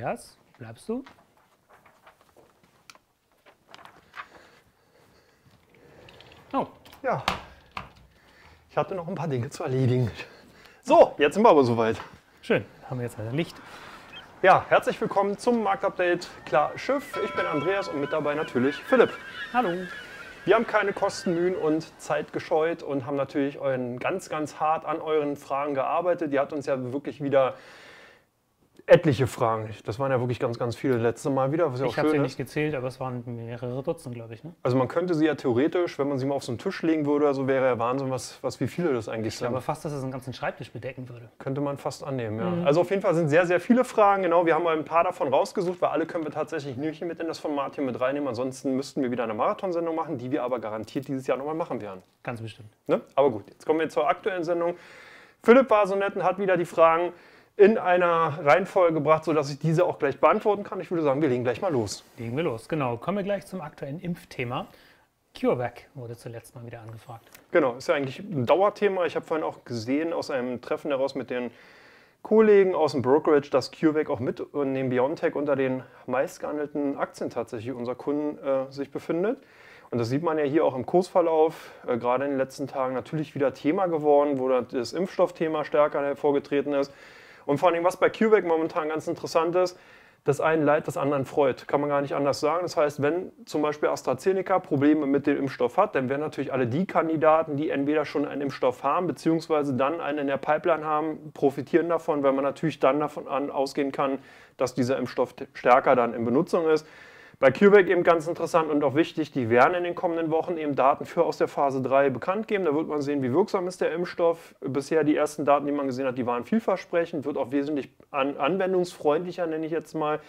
Andreas, bleibst du? Oh. Ja. Ich hatte noch ein paar Dinge zu erledigen. So, jetzt sind wir aber soweit. Schön, haben wir jetzt ein Licht. Ja, herzlich willkommen zum Marktupdate Klar Schiff. Ich bin Andreas und mit dabei natürlich Philipp. Hallo. Wir haben keine Kosten, Mühen und Zeit gescheut und haben natürlich euren ganz, ganz hart an euren Fragen gearbeitet. Ihr habt uns ja wirklich wieder etliche Fragen. Das waren ja wirklich ganz, ganz viele letzte Mal wieder. Was ja ich habe sie ist. nicht gezählt, aber es waren mehrere Dutzend, glaube ich. Ne? Also man könnte sie ja theoretisch, wenn man sie mal auf so einen Tisch legen würde, oder so wäre ja Wahnsinn, was, was wie viele das eigentlich ich sind. Ich glaube fast, dass es einen ganzen Schreibtisch bedecken würde. Könnte man fast annehmen, ja. Mhm. Also auf jeden Fall sind sehr, sehr viele Fragen. Genau, wir haben mal ein paar davon rausgesucht, weil alle können wir tatsächlich nicht mit in das Format hier mit reinnehmen. Ansonsten müssten wir wieder eine Marathonsendung machen, die wir aber garantiert dieses Jahr nochmal machen werden. Ganz bestimmt. Ne? Aber gut, jetzt kommen wir zur aktuellen Sendung. Philipp war so nett und hat wieder die Fragen in einer Reihenfolge gebracht, sodass ich diese auch gleich beantworten kann. Ich würde sagen, wir legen gleich mal los. Legen wir los, genau. Kommen wir gleich zum aktuellen Impfthema. CureVac wurde zuletzt mal wieder angefragt. Genau, ist ja eigentlich ein Dauerthema. Ich habe vorhin auch gesehen aus einem Treffen heraus mit den Kollegen aus dem Brokerage, dass CureVac auch mit neben BioNTech unter den meistgehandelten Aktien tatsächlich unserer Kunden äh, sich befindet. Und das sieht man ja hier auch im Kursverlauf, äh, gerade in den letzten Tagen natürlich wieder Thema geworden, wo das Impfstoffthema stärker hervorgetreten ist. Und vor allem, was bei CureVac momentan ganz interessant ist, das einen leid, das anderen freut. Kann man gar nicht anders sagen. Das heißt, wenn zum Beispiel AstraZeneca Probleme mit dem Impfstoff hat, dann werden natürlich alle die Kandidaten, die entweder schon einen Impfstoff haben, beziehungsweise dann einen in der Pipeline haben, profitieren davon, weil man natürlich dann davon ausgehen kann, dass dieser Impfstoff stärker dann in Benutzung ist. Bei CureVac eben ganz interessant und auch wichtig, die werden in den kommenden Wochen eben Daten für aus der Phase 3 bekannt geben. Da wird man sehen, wie wirksam ist der Impfstoff. Bisher die ersten Daten, die man gesehen hat, die waren vielversprechend, wird auch wesentlich an, anwendungsfreundlicher, nenne ich jetzt mal,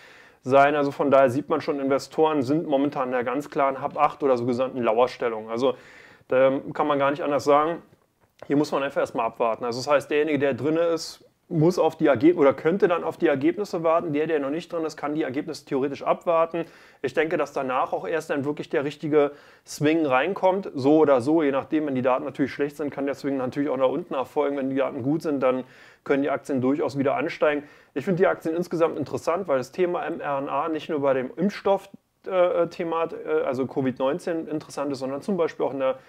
sein. Also von daher sieht man schon, Investoren sind momentan in der ganz klaren Hab 8 oder so gesandten Lauerstellung. Also da kann man gar nicht anders sagen. Hier muss man einfach erstmal abwarten. Also das heißt, derjenige, der drin ist, muss auf die Ergebnisse oder könnte dann auf die Ergebnisse warten. Der, der noch nicht drin ist, kann die Ergebnisse theoretisch abwarten. Ich denke, dass danach auch erst dann wirklich der richtige Swing reinkommt. So oder so, je nachdem, wenn die Daten natürlich schlecht sind, kann der Swing natürlich auch nach unten erfolgen. Wenn die Daten gut sind, dann können die Aktien durchaus wieder ansteigen. Ich finde die Aktien insgesamt interessant, weil das Thema mRNA nicht nur bei dem Impfstoff-Thema, äh, äh, also Covid-19 interessant ist, sondern zum Beispiel auch in der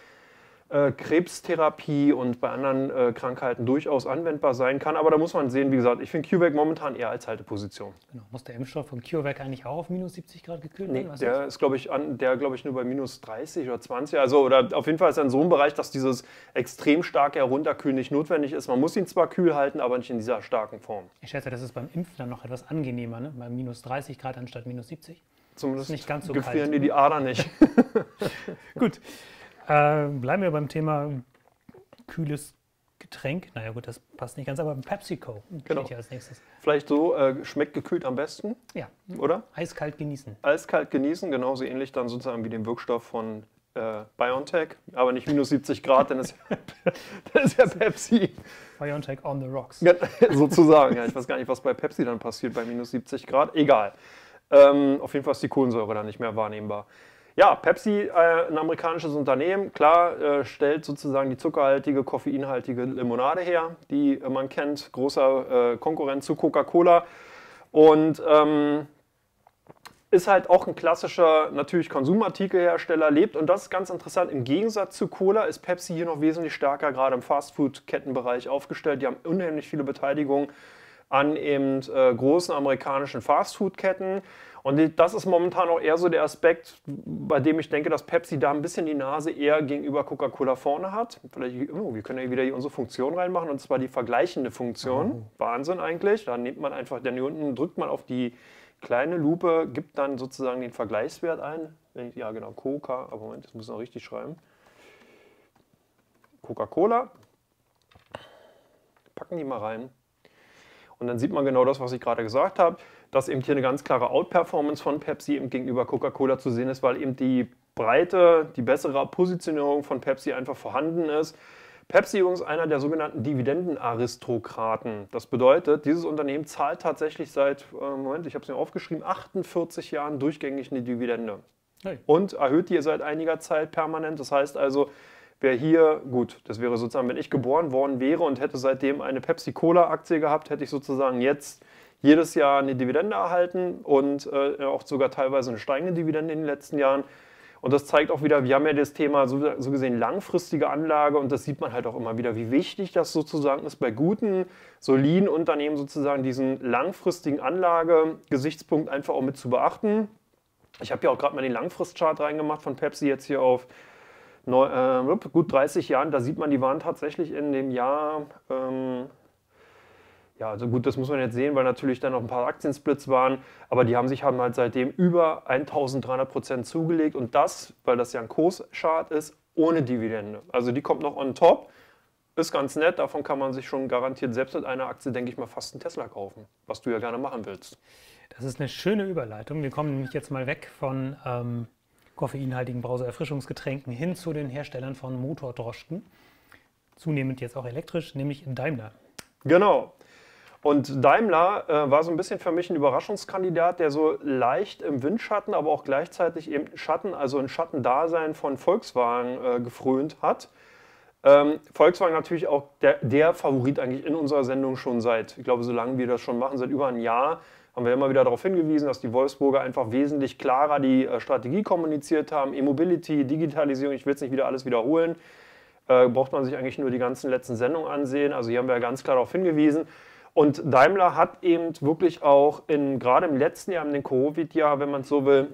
äh, Krebstherapie und bei anderen äh, Krankheiten durchaus anwendbar sein kann. Aber da muss man sehen, wie gesagt, ich finde CureVac momentan eher als Halteposition. Genau. Muss der Impfstoff von CureVac eigentlich auch auf minus 70 Grad gekühlt werden? Nee, der ist, glaube ich, an, der, glaube ich, nur bei minus 30 oder 20. Also, oder auf jeden Fall ist er in so einem Bereich, dass dieses extrem starke Herunterkühlen nicht notwendig ist. Man muss ihn zwar kühl halten, aber nicht in dieser starken Form. Ich schätze, das ist beim Impfen dann noch etwas angenehmer, ne? bei minus 30 Grad anstatt minus 70. Zumindest nicht ganz so gefrieren kalt. die die Ader nicht. Gut. Äh, bleiben wir beim Thema kühles Getränk. Naja gut, das passt nicht ganz, aber PepsiCo genau. hier als nächstes. Vielleicht so, äh, schmeckt gekühlt am besten? Ja. Oder? Eiskalt genießen. Eiskalt genießen, genauso ähnlich dann sozusagen wie den Wirkstoff von äh, BioNTech, aber nicht minus 70 Grad, denn das, das ist ja Pepsi. BioNTech on the rocks. Ja, sozusagen, ja. Ich weiß gar nicht, was bei Pepsi dann passiert bei minus 70 Grad. Egal. Ähm, auf jeden Fall ist die Kohlensäure dann nicht mehr wahrnehmbar. Ja, Pepsi, äh, ein amerikanisches Unternehmen, klar, äh, stellt sozusagen die zuckerhaltige, koffeinhaltige Limonade her, die äh, man kennt, großer äh, Konkurrent zu Coca-Cola. Und ähm, ist halt auch ein klassischer, natürlich Konsumartikelhersteller, lebt. Und das ist ganz interessant. Im Gegensatz zu Cola ist Pepsi hier noch wesentlich stärker, gerade im Fastfood-Kettenbereich aufgestellt. Die haben unheimlich viele Beteiligungen an eben äh, großen amerikanischen Fastfood-Ketten. Und das ist momentan auch eher so der Aspekt, bei dem ich denke, dass Pepsi da ein bisschen die Nase eher gegenüber Coca-Cola vorne hat. Vielleicht, oh, wir können ja wieder hier unsere Funktion reinmachen, und zwar die vergleichende Funktion. Oh. Wahnsinn eigentlich. Da nimmt man einfach, dann hier unten drückt man auf die kleine Lupe, gibt dann sozusagen den Vergleichswert ein. Ja, genau, Coca, aber Moment, das muss ich noch richtig schreiben. Coca-Cola. Packen die mal rein. Und dann sieht man genau das, was ich gerade gesagt habe dass eben hier eine ganz klare Outperformance von Pepsi eben gegenüber Coca-Cola zu sehen ist, weil eben die Breite, die bessere Positionierung von Pepsi einfach vorhanden ist. Pepsi übrigens einer der sogenannten Dividendenaristokraten. Das bedeutet, dieses Unternehmen zahlt tatsächlich seit, äh, Moment, ich habe es mir aufgeschrieben, 48 Jahren durchgängig eine Dividende. Hey. Und erhöht die seit einiger Zeit permanent. Das heißt also, wer hier, gut, das wäre sozusagen, wenn ich geboren worden wäre und hätte seitdem eine Pepsi-Cola-Aktie gehabt, hätte ich sozusagen jetzt jedes Jahr eine Dividende erhalten und äh, auch sogar teilweise eine steigende Dividende in den letzten Jahren. Und das zeigt auch wieder, wir haben ja das Thema so, so, gesehen langfristige Anlage und das sieht man halt auch immer wieder, wie wichtig das sozusagen ist, bei guten, soliden Unternehmen sozusagen diesen langfristigen Anlagegesichtspunkt einfach auch mit zu beachten. Ich habe ja auch gerade mal den Langfristchart reingemacht von Pepsi jetzt hier auf neu, äh, gut 30 Jahren. Da sieht man, die waren tatsächlich in dem Jahr ähm, ja, also gut, das muss man jetzt sehen, weil natürlich dann noch ein paar Aktiensplits waren, aber die haben sich haben halt seitdem über 1300 Prozent zugelegt und das, weil das ja ein Kurschart ist, ohne Dividende. Also die kommt noch on top, ist ganz nett, davon kann man sich schon garantiert selbst mit einer Aktie, denke ich mal, fast einen Tesla kaufen, was du ja gerne machen willst. Das ist eine schöne Überleitung. Wir kommen nämlich jetzt mal weg von ähm, koffeinhaltigen Brauseerfrischungsgetränken hin zu den Herstellern von Motordroschken. Zunehmend jetzt auch elektrisch, nämlich Daimler. Genau. Und Daimler äh, war so ein bisschen für mich ein Überraschungskandidat, der so leicht im Windschatten, aber auch gleichzeitig eben Schatten, also ein Schattendasein von Volkswagen äh, gefrönt hat. Ähm, Volkswagen natürlich auch der, der, Favorit eigentlich in unserer Sendung schon seit, ich glaube, solange wir das schon machen, seit über einem Jahr, haben wir immer wieder darauf hingewiesen, dass die Wolfsburger einfach wesentlich klarer die äh, Strategie kommuniziert haben. E-Mobility, Digitalisierung, ich will es nicht wieder alles wiederholen, äh, braucht man sich eigentlich nur die ganzen letzten Sendungen ansehen. Also hier haben wir ganz klar darauf hingewiesen. Und Daimler hat eben wirklich auch in, gerade im letzten Jahr, im Covid-Jahr, wenn man es so will,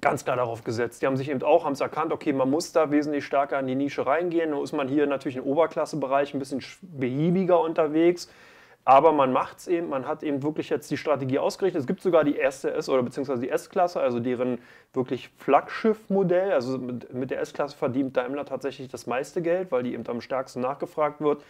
ganz klar darauf gesetzt. Die haben sich eben auch, haben es erkannt, okay, man muss da wesentlich stärker in die Nische reingehen. Nun ist man hier natürlich im Oberklassebereich ein bisschen behiebiger unterwegs. Aber man macht es eben, man hat eben wirklich jetzt die Strategie ausgerichtet. Es gibt sogar die erste S- oder beziehungsweise die S-Klasse, also deren wirklich Flaggschiff-Modell. Also mit, mit der S-Klasse verdient Daimler tatsächlich das meiste Geld, weil die eben am stärksten nachgefragt wird.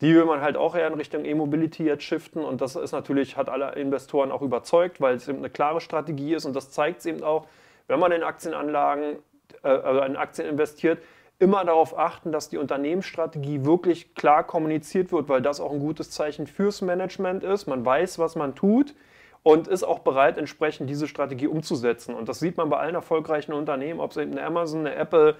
Die will man halt auch eher in Richtung E-Mobility jetzt shiften und das ist natürlich, hat alle Investoren auch überzeugt, weil es eben eine klare Strategie ist und das zeigt es eben auch, wenn man in Aktienanlagen, äh, also in Aktien investiert, immer darauf achten, dass die Unternehmensstrategie wirklich klar kommuniziert wird, weil das auch ein gutes Zeichen fürs Management ist. Man weiß, was man tut und ist auch bereit, entsprechend diese Strategie umzusetzen. Und das sieht man bei allen erfolgreichen Unternehmen, ob es eben eine Amazon, eine Apple,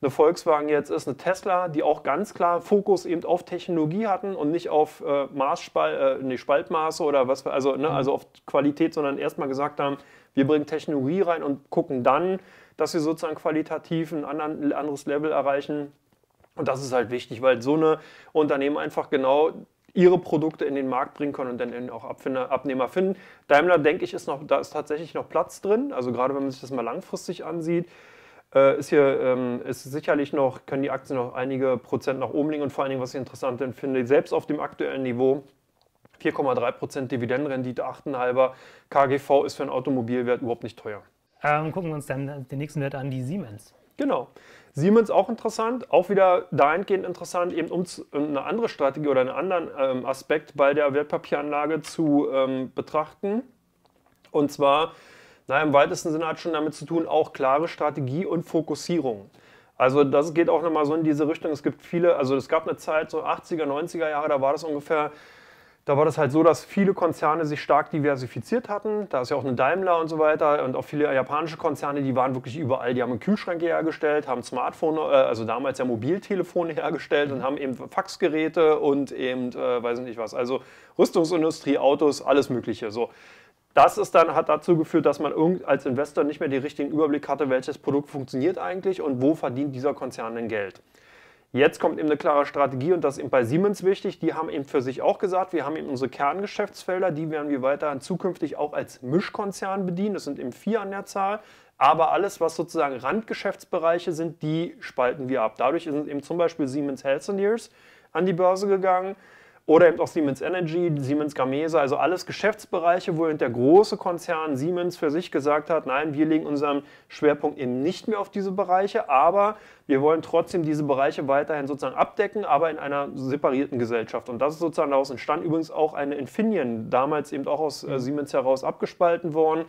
eine Volkswagen jetzt ist, eine Tesla, die auch ganz klar Fokus eben auf Technologie hatten und nicht auf äh, Maßspal äh, nee, Spaltmaße oder was, also, ne, mhm. also auf Qualität, sondern erstmal gesagt haben, wir bringen Technologie rein und gucken dann, dass wir sozusagen qualitativ ein anderen, anderes Level erreichen. Und das ist halt wichtig, weil so eine Unternehmen einfach genau ihre Produkte in den Markt bringen können und dann auch Abnehmer finden. Daimler, denke ich, ist noch, da ist tatsächlich noch Platz drin. Also gerade wenn man sich das mal langfristig ansieht, äh, ist hier ähm, ist sicherlich noch, können die Aktien noch einige Prozent nach oben liegen und vor allen Dingen, was ich interessant finde, selbst auf dem aktuellen Niveau 4,3% Dividendenrendite, 8,5 KGV ist für einen Automobilwert überhaupt nicht teuer. Ähm, gucken wir uns dann den nächsten Wert an, die Siemens. Genau. Siemens auch interessant, auch wieder dahingehend interessant, eben um eine andere Strategie oder einen anderen ähm, Aspekt bei der Wertpapieranlage zu ähm, betrachten. Und zwar naja, im weitesten Sinne hat schon damit zu tun, auch klare Strategie und Fokussierung. Also das geht auch nochmal so in diese Richtung. Es gibt viele, also es gab eine Zeit, so 80er, 90er Jahre, da war das ungefähr, da war das halt so, dass viele Konzerne sich stark diversifiziert hatten. Da ist ja auch eine Daimler und so weiter und auch viele japanische Konzerne, die waren wirklich überall. Die haben Kühlschränke hergestellt, haben Smartphone, äh, also damals ja Mobiltelefone hergestellt und haben eben Faxgeräte und eben, äh, weiß ich nicht was, also Rüstungsindustrie, Autos, alles Mögliche. So das ist dann, hat dazu geführt, dass man als Investor nicht mehr den richtigen Überblick hatte, welches Produkt funktioniert eigentlich und wo verdient dieser Konzern denn Geld. Jetzt kommt eben eine klare Strategie und das ist eben bei Siemens wichtig. Die haben eben für sich auch gesagt, wir haben eben unsere Kerngeschäftsfelder, die werden wir weiterhin zukünftig auch als Mischkonzern bedienen. Das sind eben vier an der Zahl. Aber alles, was sozusagen Randgeschäftsbereiche sind, die spalten wir ab. Dadurch sind eben zum Beispiel Siemens Healthineers an die Börse gegangen. Oder eben auch Siemens Energy, Siemens Gamesa, also alles Geschäftsbereiche, wo eben der große Konzern Siemens für sich gesagt hat, nein, wir legen unseren Schwerpunkt eben nicht mehr auf diese Bereiche, aber wir wollen trotzdem diese Bereiche weiterhin sozusagen abdecken, aber in einer separierten Gesellschaft. Und das ist sozusagen daraus entstanden. Übrigens auch eine Infineon, damals eben auch aus äh, Siemens heraus abgespalten worden.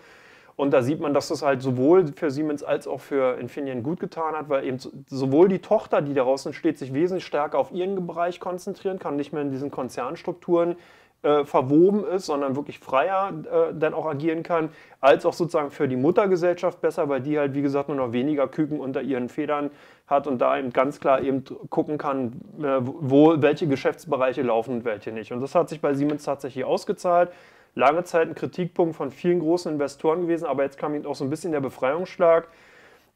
Und da sieht man, dass das halt sowohl für Siemens als auch für Infineon gut getan hat, weil eben sowohl die Tochter, die daraus entsteht, sich wesentlich stärker auf ihren Bereich konzentrieren kann, nicht mehr in diesen Konzernstrukturen äh, verwoben ist, sondern wirklich freier äh, dann auch agieren kann, als auch sozusagen für die Muttergesellschaft besser, weil die halt, wie gesagt, nur noch weniger Küken unter ihren Federn hat und da eben ganz klar eben gucken kann, äh, wo welche Geschäftsbereiche laufen und welche nicht. Und das hat sich bei Siemens tatsächlich ausgezahlt. Lange Zeit ein Kritikpunkt von vielen großen Investoren gewesen, aber jetzt kam eben auch so ein bisschen der Befreiungsschlag.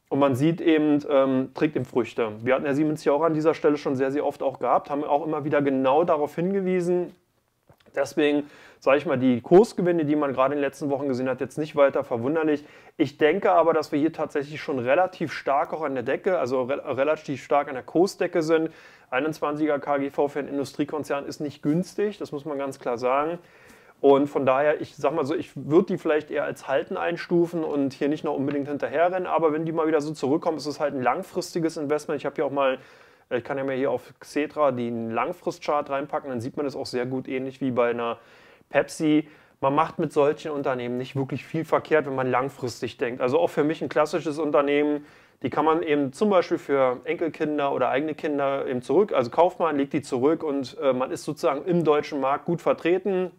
Und man sieht eben, ähm, trägt eben Früchte. Wir hatten Herr Siemens ja auch an dieser Stelle schon sehr, sehr oft auch gehabt, haben auch immer wieder genau darauf hingewiesen. Deswegen sage ich mal, die Kursgewinne, die man gerade in den letzten Wochen gesehen hat, jetzt nicht weiter verwunderlich. Ich denke aber, dass wir hier tatsächlich schon relativ stark auch an der Decke, also re relativ stark an der Kursdecke sind. 21er KGV für einen Industriekonzern ist nicht günstig, das muss man ganz klar sagen. Und von daher, ich sag mal so, ich würde die vielleicht eher als Halten einstufen und hier nicht noch unbedingt hinterherrennen. Aber wenn die mal wieder so zurückkommen, ist es halt ein langfristiges Investment. Ich habe hier auch mal, äh, ich kann ja mal hier auf Xetra den Langfristchart reinpacken, dann sieht man das auch sehr gut, ähnlich wie bei einer Pepsi. Man macht mit solchen Unternehmen nicht wirklich viel verkehrt, wenn man langfristig denkt. Also auch für mich ein klassisches Unternehmen, die kann man eben zum Beispiel für Enkelkinder oder eigene Kinder eben zurück, also kauft man, legt die zurück und äh, man ist sozusagen im deutschen Markt gut vertreten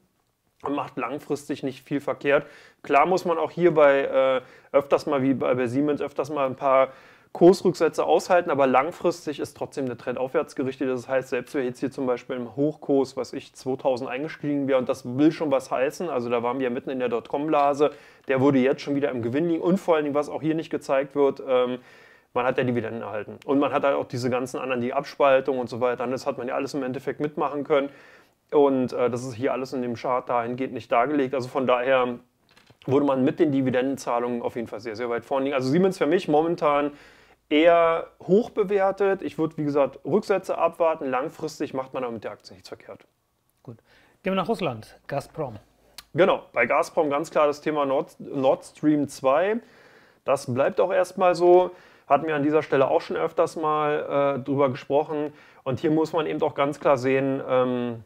macht langfristig nicht viel verkehrt. Klar muss man auch hier bei äh, öfters mal wie bei, bei Siemens öfters mal ein paar Kursrücksätze aushalten, aber langfristig ist trotzdem der Trend aufwärts gerichtet. Das heißt, selbst wenn jetzt hier zum Beispiel im Hochkurs, was ich 2000 eingestiegen wäre, und das will schon was heißen, also da waren wir mitten in der Dotcom-Blase, der würde jetzt schon wieder im Gewinn liegen und vor allen Dingen, was auch hier nicht gezeigt wird, ähm, man hat ja Dividenden erhalten. Und man hat halt auch diese ganzen anderen, die Abspaltung und so weiter. Das hat man ja alles im Endeffekt mitmachen können. Und äh, das ist hier alles in dem Chart dahingehend nicht dargelegt. Also von daher würde man mit den Dividendenzahlungen auf jeden Fall sehr, sehr weit vorne liegen. Also Siemens für mich momentan eher hoch bewertet. Ich würde, wie gesagt, Rücksätze abwarten. Langfristig macht man aber mit der Aktie nichts verkehrt. Gut. Gehen wir nach Russland. Gazprom. Genau, bei Gazprom ganz klar das Thema Nord, Nord Stream 2. Das bleibt auch erstmal so. Hatten wir an dieser Stelle auch schon öfters mal äh, drüber gesprochen. Und hier muss man eben auch ganz klar sehen, ähm,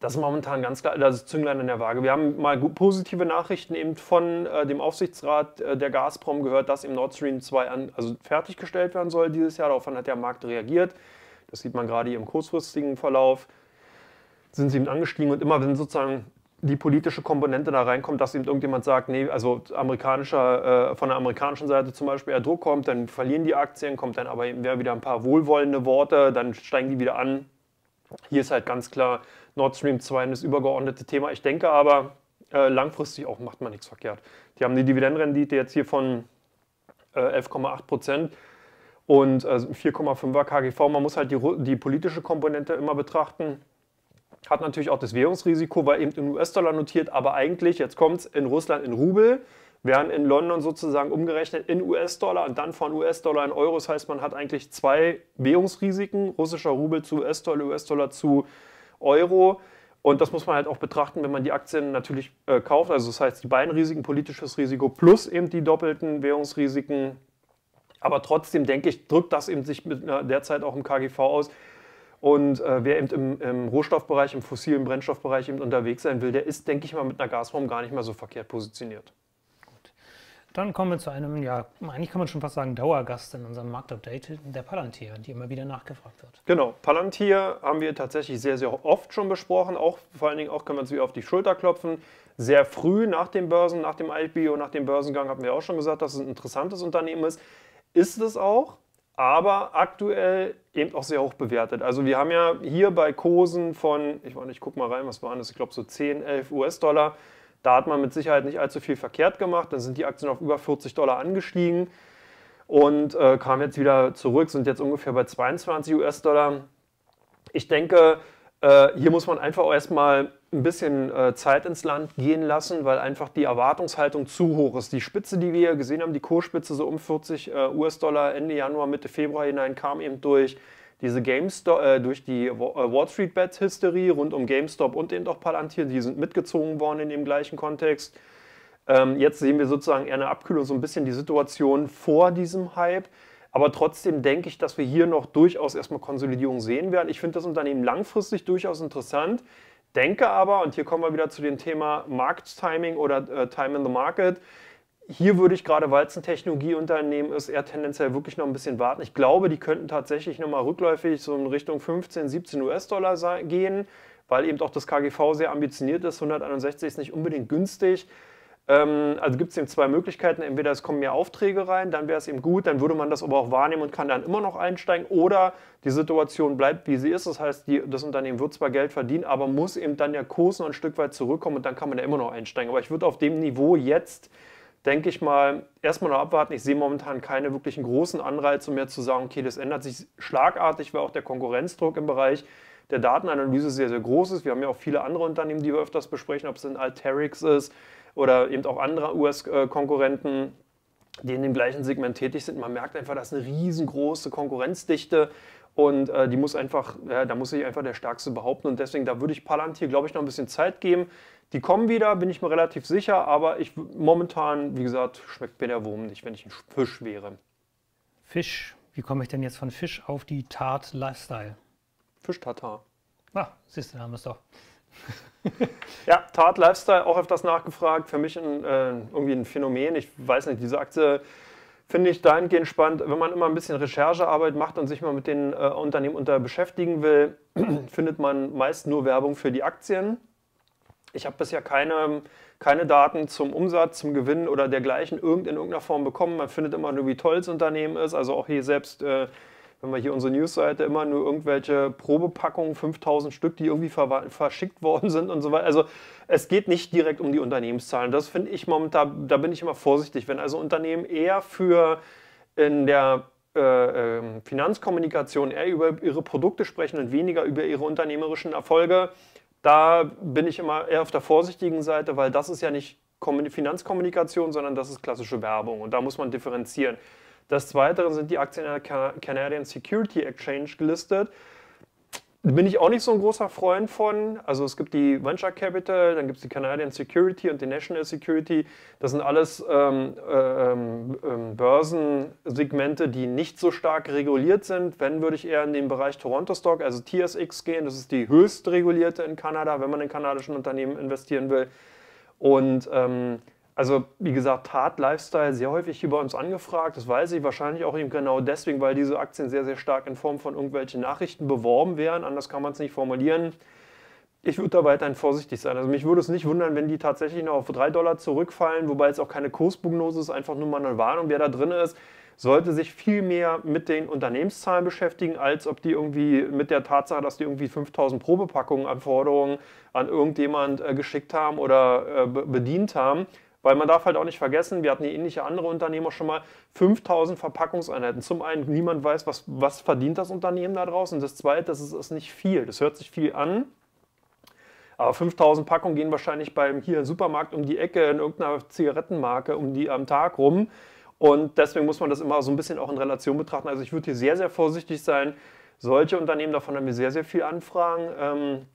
das ist momentan ganz klar das ist Zünglein in der Waage. Wir haben mal positive Nachrichten eben von äh, dem Aufsichtsrat äh, der Gazprom gehört, dass im Nord Stream 2 an, also fertiggestellt werden soll dieses Jahr. Daraufhin hat der Markt reagiert. Das sieht man gerade hier im kurzfristigen Verlauf. Sind sie eben angestiegen und immer wenn sozusagen die politische Komponente da reinkommt, dass eben irgendjemand sagt, nee, also amerikanischer, äh, von der amerikanischen Seite zum Beispiel eher Druck kommt, dann verlieren die Aktien, kommt dann aber eben wieder ein paar wohlwollende Worte, dann steigen die wieder an. Hier ist halt ganz klar Nord Stream 2 das übergeordnete Thema. Ich denke aber, äh, langfristig auch macht man nichts verkehrt. Die haben die Dividendenrendite jetzt hier von äh, 11,8 Prozent und äh, 4,5er KGV. Man muss halt die, die politische Komponente immer betrachten. Hat natürlich auch das Währungsrisiko, weil eben in US-Dollar notiert, aber eigentlich, jetzt kommt es in Russland in Rubel, werden in London sozusagen umgerechnet in US-Dollar und dann von US-Dollar in Euro. Das heißt, man hat eigentlich zwei Währungsrisiken, russischer Rubel zu US-Dollar, US-Dollar zu Euro. Und das muss man halt auch betrachten, wenn man die Aktien natürlich äh, kauft. Also das heißt, die beiden Risiken, politisches Risiko plus eben die doppelten Währungsrisiken. Aber trotzdem denke ich, drückt das eben sich mit einer, derzeit auch im KGV aus. Und äh, wer eben im, im, Rohstoffbereich, im fossilen Brennstoffbereich eben unterwegs sein will, der ist, denke ich mal, mit einer Gazprom gar nicht mal so verkehrt positioniert. Dann kommen wir zu einem, ja, eigentlich kann man schon fast sagen, Dauergast in unserem Marktupdate, der Palantir, die immer wieder nachgefragt wird. Genau, Palantir haben wir tatsächlich sehr, sehr oft schon besprochen. Auch vor allen Dingen auch können wir uns wieder auf die Schulter klopfen. Sehr früh nach dem Börsen, nach dem IPO, nach dem Börsengang haben wir auch schon gesagt, dass es ein interessantes Unternehmen ist. Ist es auch, aber aktuell eben auch sehr hoch bewertet. Also wir haben ja hier bei Kursen von, ich, ich gucke mal rein, was waren das, ich glaube so 10, 11 US-Dollar, da hat man mit Sicherheit nicht allzu viel verkehrt gemacht. Dann sind die Aktien auf über 40 Dollar angestiegen und äh, kamen jetzt wieder zurück, sind jetzt ungefähr bei 22 US-Dollar. Ich denke, äh, hier muss man einfach erstmal ein bisschen äh, Zeit ins Land gehen lassen, weil einfach die Erwartungshaltung zu hoch ist. Die Spitze, die wir gesehen haben, die Kursspitze so um 40 äh, US-Dollar Ende Januar, Mitte Februar hinein, kam eben durch diese GameStop, äh, durch die äh, Wall Street Bets Hysterie rund um GameStop und eben auch Palantir, die sind mitgezogen worden in dem gleichen Kontext. Ähm, jetzt sehen wir sozusagen eher eine Abkühlung, so ein bisschen die Situation vor diesem Hype. Aber trotzdem denke ich, dass wir hier noch durchaus erstmal Konsolidierung sehen werden. Ich finde das Unternehmen langfristig durchaus interessant. Denke aber, und hier kommen wir wieder zu dem Thema Markttiming oder äh, Time in the Market, hier würde ich gerade, weil es ein Technologieunternehmen ist, eher tendenziell wirklich noch ein bisschen warten. Ich glaube, die könnten tatsächlich nochmal rückläufig so in Richtung 15, 17 US-Dollar gehen, weil eben auch das KGV sehr ambitioniert ist. 161 ist nicht unbedingt günstig. Ähm, also gibt es eben zwei Möglichkeiten. Entweder es kommen mehr Aufträge rein, dann wäre es eben gut, dann würde man das aber auch wahrnehmen und kann dann immer noch einsteigen. Oder die Situation bleibt, wie sie ist. Das heißt, die, das Unternehmen wird zwar Geld verdienen, aber muss eben dann der Kurs noch ein Stück weit zurückkommen und dann kann man ja immer noch einsteigen. Aber ich würde auf dem Niveau jetzt, denke ich mal, erstmal noch abwarten. Ich sehe momentan keine wirklichen großen Anreize mehr zu sagen, okay, das ändert sich schlagartig, weil auch der Konkurrenzdruck im Bereich der Datenanalyse sehr, sehr groß ist. Wir haben ja auch viele andere Unternehmen, die wir öfters besprechen, ob es in Alterix ist oder eben auch andere US-Konkurrenten, die in dem gleichen Segment tätig sind. Man merkt einfach, dass eine riesengroße Konkurrenzdichte und äh, die muss einfach, ja, da muss sich einfach der Stärkste behaupten. Und deswegen, da würde ich Palantir, glaube ich, noch ein bisschen Zeit geben. Die kommen wieder, bin ich mir relativ sicher, aber ich momentan, wie gesagt, schmeckt mir der Wurm nicht, wenn ich ein Fisch wäre. Fisch, wie komme ich denn jetzt von Fisch auf die Tart Lifestyle? Fisch-Tatar. Ah, siehst du, da haben wir es doch. ja, Tart Lifestyle auch öfters nachgefragt. Für mich ein, äh, irgendwie ein Phänomen. Ich weiß nicht, diese Aktie finde ich dahingehend spannend, wenn man immer ein bisschen Recherchearbeit macht und sich mal mit den äh, Unternehmen unter beschäftigen will, findet man meist nur Werbung für die Aktien. Ich habe bisher keine, keine Daten zum Umsatz, zum Gewinn oder dergleichen irgend in irgendeiner Form bekommen. Man findet immer nur, wie toll das Unternehmen ist. Also auch hier selbst äh, wenn wir hier unsere Newsseite immer nur irgendwelche Probepackungen, 5000 Stück, die irgendwie verschickt worden sind und so weiter. Also es geht nicht direkt um die Unternehmenszahlen. Das finde ich momentan, da bin ich immer vorsichtig. Wenn also Unternehmen eher für in der äh, ähm, Finanzkommunikation eher über ihre Produkte sprechen und weniger über ihre unternehmerischen Erfolge, da bin ich immer eher auf der vorsichtigen Seite, weil das ist ja nicht Finanzkommunikation, sondern das ist klassische Werbung und da muss man differenzieren. Des Weiteren sind die Aktien der Canadian Security Exchange gelistet. Bin ich auch nicht so ein großer Freund von. Also es gibt die Venture Capital, dann gibt es die Canadian Security und die National Security. Das sind alles ähm, ähm, ähm, Börsensegmente, die nicht so stark reguliert sind. Wenn, würde ich eher in den Bereich Toronto Stock, also TSX gehen. Das ist die höchst regulierte in Kanada, wenn man in kanadischen Unternehmen investieren will. Und ähm, also wie gesagt, Tat Lifestyle sehr häufig hier bei uns angefragt. Das weiß ich wahrscheinlich auch eben genau deswegen, weil diese Aktien sehr, sehr stark in Form von irgendwelchen Nachrichten beworben werden. Anders kann man es nicht formulieren. Ich würde da weiterhin vorsichtig sein. Also mich würde es nicht wundern, wenn die tatsächlich noch auf 3 Dollar zurückfallen, wobei es auch keine Kursprognose ist, einfach nur mal eine Warnung, wer da drin ist sollte sich viel mehr mit den Unternehmenszahlen beschäftigen, als ob die irgendwie mit der Tatsache, dass die irgendwie 5000 Probepackungen Anforderungen an irgendjemand äh, geschickt haben oder äh, bedient haben. Weil man darf halt auch nicht vergessen, wir hatten die ähnliche andere Unternehmer schon mal, 5000 Verpackungseinheiten. Zum einen, niemand weiß, was, was verdient das Unternehmen da draußen. Und das zweite, das ist, ist nicht viel. Das hört sich viel an. Aber 5000 Packungen gehen wahrscheinlich beim hier Supermarkt um die Ecke in irgendeiner Zigarettenmarke um die am Tag rum. Und deswegen muss man das immer so ein bisschen auch in Relation betrachten. Also ich würde hier sehr, sehr vorsichtig sein. Solche Unternehmen, davon haben wir sehr, sehr viel Anfragen.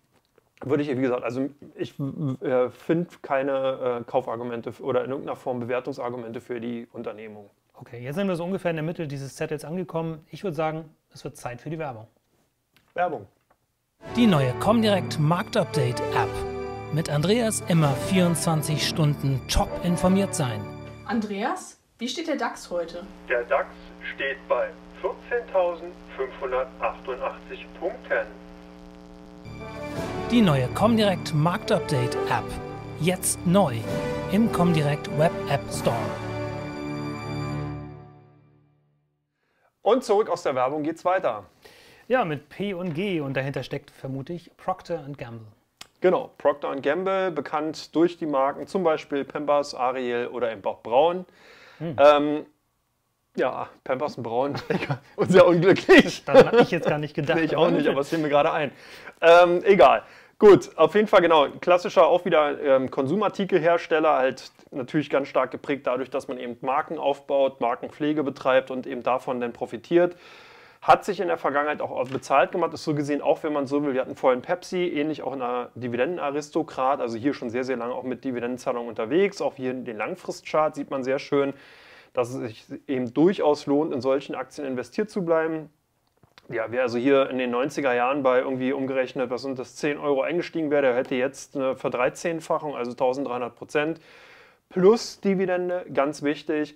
Würde ich, wie gesagt, also ich äh, finde keine äh, Kaufargumente oder in irgendeiner Form Bewertungsargumente für die Unternehmung. Okay, jetzt sind wir so ungefähr in der Mitte dieses Zettels angekommen. Ich würde sagen, es wird Zeit für die Werbung. Werbung. Die neue Comdirect Marktupdate App. Mit Andreas immer 24 Stunden top informiert sein. Andreas, wie steht der DAX heute? Der DAX steht bei 14.588 Punkten. Die neue Comdirect Marktupdate App. Jetzt neu im Comdirect Web App Store. Und zurück aus der Werbung geht's weiter. Ja, mit P und G und dahinter steckt vermutlich Procter Gamble. Genau, Procter Gamble, bekannt durch die Marken zum Beispiel Pampers, Ariel oder eben auch Braun. Hm. Ähm, ja, Pampers und Braun, und sehr unglücklich. Das habe ich jetzt gar nicht gedacht. nee, ich auch nicht, aber es fiel mir gerade ein. Ähm, egal. Gut, auf jeden Fall genau. Klassischer auch wieder ähm, Konsumartikelhersteller, halt natürlich ganz stark geprägt dadurch, dass man eben Marken aufbaut, Markenpflege betreibt und eben davon dann profitiert. Hat sich in der Vergangenheit auch bezahlt gemacht, ist so gesehen auch, wenn man so will, wir hatten vorhin Pepsi, ähnlich auch in der Dividendenaristokrat, also hier schon sehr, sehr lange auch mit Dividendenzahlungen unterwegs. Auch hier in den Langfristchart sieht man sehr schön, dass es sich eben durchaus lohnt, in solchen Aktien investiert zu bleiben ja, wer also hier in den 90er Jahren bei irgendwie umgerechnet, was sind das, 10 Euro eingestiegen wäre, der hätte jetzt eine Verdreizehnfachung, also 1300 Prozent plus Dividende, ganz wichtig.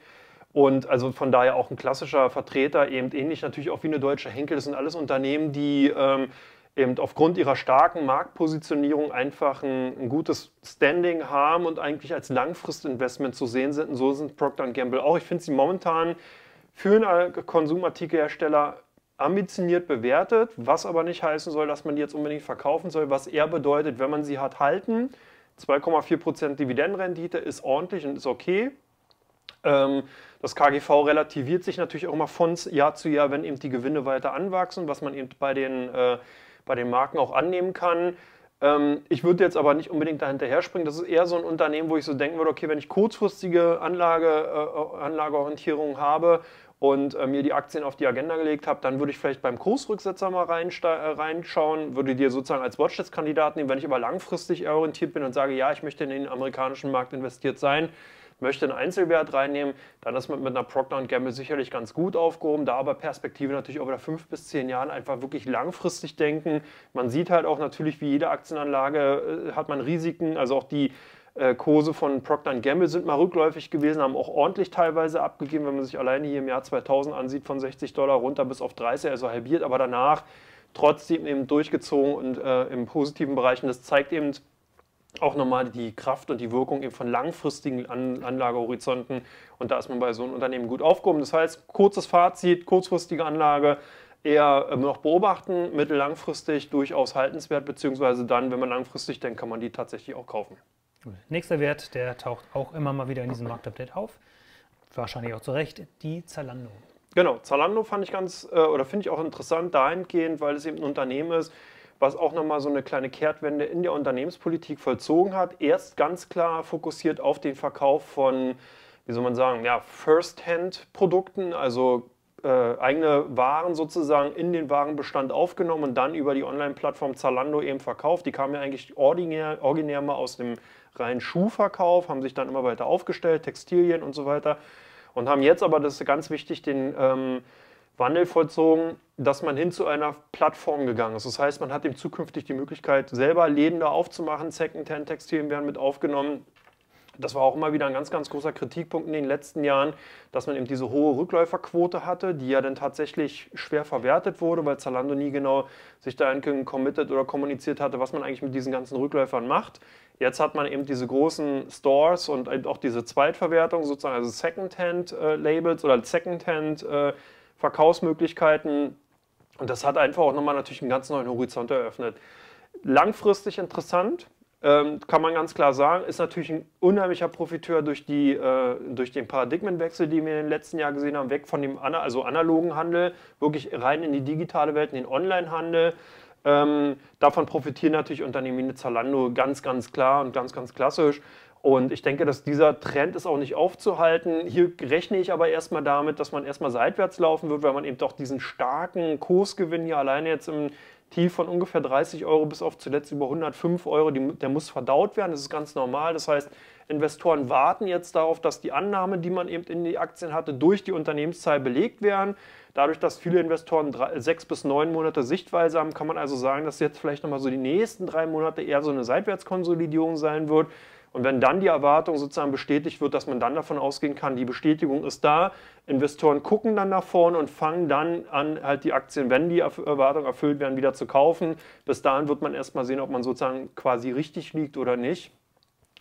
Und also von daher auch ein klassischer Vertreter, eben ähnlich natürlich auch wie eine deutsche Henkel. Das sind alles Unternehmen, die ähm, eben aufgrund ihrer starken Marktpositionierung einfach ein, ein, gutes Standing haben und eigentlich als Langfristinvestment zu sehen sind. Und so sind Procter Gamble auch. Ich finde sie momentan für einen Konsumartikelhersteller ambitioniert bewertet, was aber nicht heißen soll, dass man die jetzt unbedingt verkaufen soll, was eher bedeutet, wenn man sie hat halten, 2,4% Dividendenrendite ist ordentlich und ist okay. Ähm, das KGV relativiert sich natürlich auch immer von Jahr zu Jahr, wenn eben die Gewinne weiter anwachsen, was man eben bei den, äh, bei den Marken auch annehmen kann. Ähm, ich würde jetzt aber nicht unbedingt dahinterher springen. Das ist eher so ein Unternehmen, wo ich so denken würde, okay, wenn ich kurzfristige Anlage, äh, Anlageorientierung habe und äh, mir die Aktien auf die Agenda gelegt habe, dann würde ich vielleicht beim Kursrücksetzer mal äh, reinschauen, würde dir sozusagen als Watchlist-Kandidat nehmen. Wenn ich aber langfristig orientiert bin und sage, ja, ich möchte in den amerikanischen Markt investiert sein, möchte einen Einzelwert reinnehmen, dann ist man mit einer Procter Gamble sicherlich ganz gut aufgehoben. Da aber Perspektive natürlich auch wieder fünf bis zehn Jahren einfach wirklich langfristig denken. Man sieht halt auch natürlich, wie jede Aktienanlage äh, hat man Risiken, also auch die Kurse von Procter Gamble sind mal rückläufig gewesen, haben auch ordentlich teilweise abgegeben, wenn man sich alleine hier im Jahr 2000 ansieht, von 60 Dollar runter bis auf 30, also halbiert, aber danach trotzdem eben durchgezogen und äh, im positiven Bereich. Und das zeigt eben auch nochmal die Kraft und die Wirkung eben von langfristigen An Anlagehorizonten. Und da ist man bei so einem Unternehmen gut aufgehoben. Das heißt, kurzes Fazit, kurzfristige Anlage, eher äh, noch beobachten, mittellangfristig durchaus haltenswert, beziehungsweise dann, wenn man langfristig denkt, kann man die tatsächlich auch kaufen. Nächster Wert, der taucht auch immer mal wieder in diesem Marktupdate auf. Wahrscheinlich auch zu Recht, die Zalando. Genau, Zalando fand ich ganz, äh, oder finde ich auch interessant dahingehend, weil es eben ein Unternehmen ist, was auch nochmal so eine kleine Kehrtwende in der Unternehmenspolitik vollzogen hat. Erst ganz klar fokussiert auf den Verkauf von, wie soll man sagen, ja, First-Hand-Produkten, also äh, eigene Waren sozusagen in den Warenbestand aufgenommen und dann über die Online-Plattform Zalando eben verkauft. Die kamen ja eigentlich ordinär, originär mal aus dem reinen Schuhverkauf, haben sich dann immer weiter aufgestellt, Textilien und so weiter. Und haben jetzt aber, das ist ganz wichtig, den ähm, Wandel vollzogen, dass man hin zu einer Plattform gegangen ist. Das heißt, man hat eben zukünftig die Möglichkeit, selber Läden da aufzumachen. Second-Hand-Textilien werden mit aufgenommen. Das war auch immer wieder ein ganz, ganz großer Kritikpunkt in den letzten Jahren, dass man eben diese hohe Rückläuferquote hatte, die ja dann tatsächlich schwer verwertet wurde, weil Zalando nie genau sich dahin committed oder kommuniziert hatte, was man eigentlich mit diesen ganzen Rückläufern macht. Jetzt hat man eben diese großen Stores und auch diese Zweitverwertung, sozusagen, also Secondhand-Labels oder Secondhand-Verkaufsmöglichkeiten. Und das hat einfach auch nochmal natürlich einen ganz neuen Horizont eröffnet. Langfristig interessant, ähm, kann man ganz klar sagen, ist natürlich ein unheimlicher Profiteur durch, die, äh, durch den Paradigmenwechsel, den wir in den letzten Jahren gesehen haben, weg von dem also analogen Handel, wirklich rein in die digitale Welt, in den Online-Handel. Ähm, davon profitieren natürlich Unternehmen wie eine Zalando ganz, ganz klar und ganz, ganz klassisch. Und ich denke, dass dieser Trend ist auch nicht aufzuhalten. Hier rechne ich aber erstmal damit, dass man erstmal seitwärts laufen wird, weil man eben doch diesen starken Kursgewinn hier alleine jetzt im Tief von ungefähr 30 Euro bis auf zuletzt über 105 Euro, die, der muss verdaut werden. Das ist ganz normal. Das heißt, Investoren warten jetzt darauf, dass die Annahmen, die man eben in die Aktien hatte, durch die Unternehmenszahl belegt werden. Dadurch, dass viele Investoren drei, sechs bis neun Monate Sichtweise haben, kann man also sagen, dass jetzt vielleicht nochmal so die nächsten drei Monate eher so eine Seitwärtskonsolidierung sein wird. Und wenn dann die Erwartung sozusagen bestätigt wird, dass man dann davon ausgehen kann, die Bestätigung ist da, Investoren gucken dann nach vorne und fangen dann an, halt die Aktien, wenn die Erwartungen erfüllt werden, wieder zu kaufen. Bis dahin wird man erstmal sehen, ob man sozusagen quasi richtig liegt oder nicht.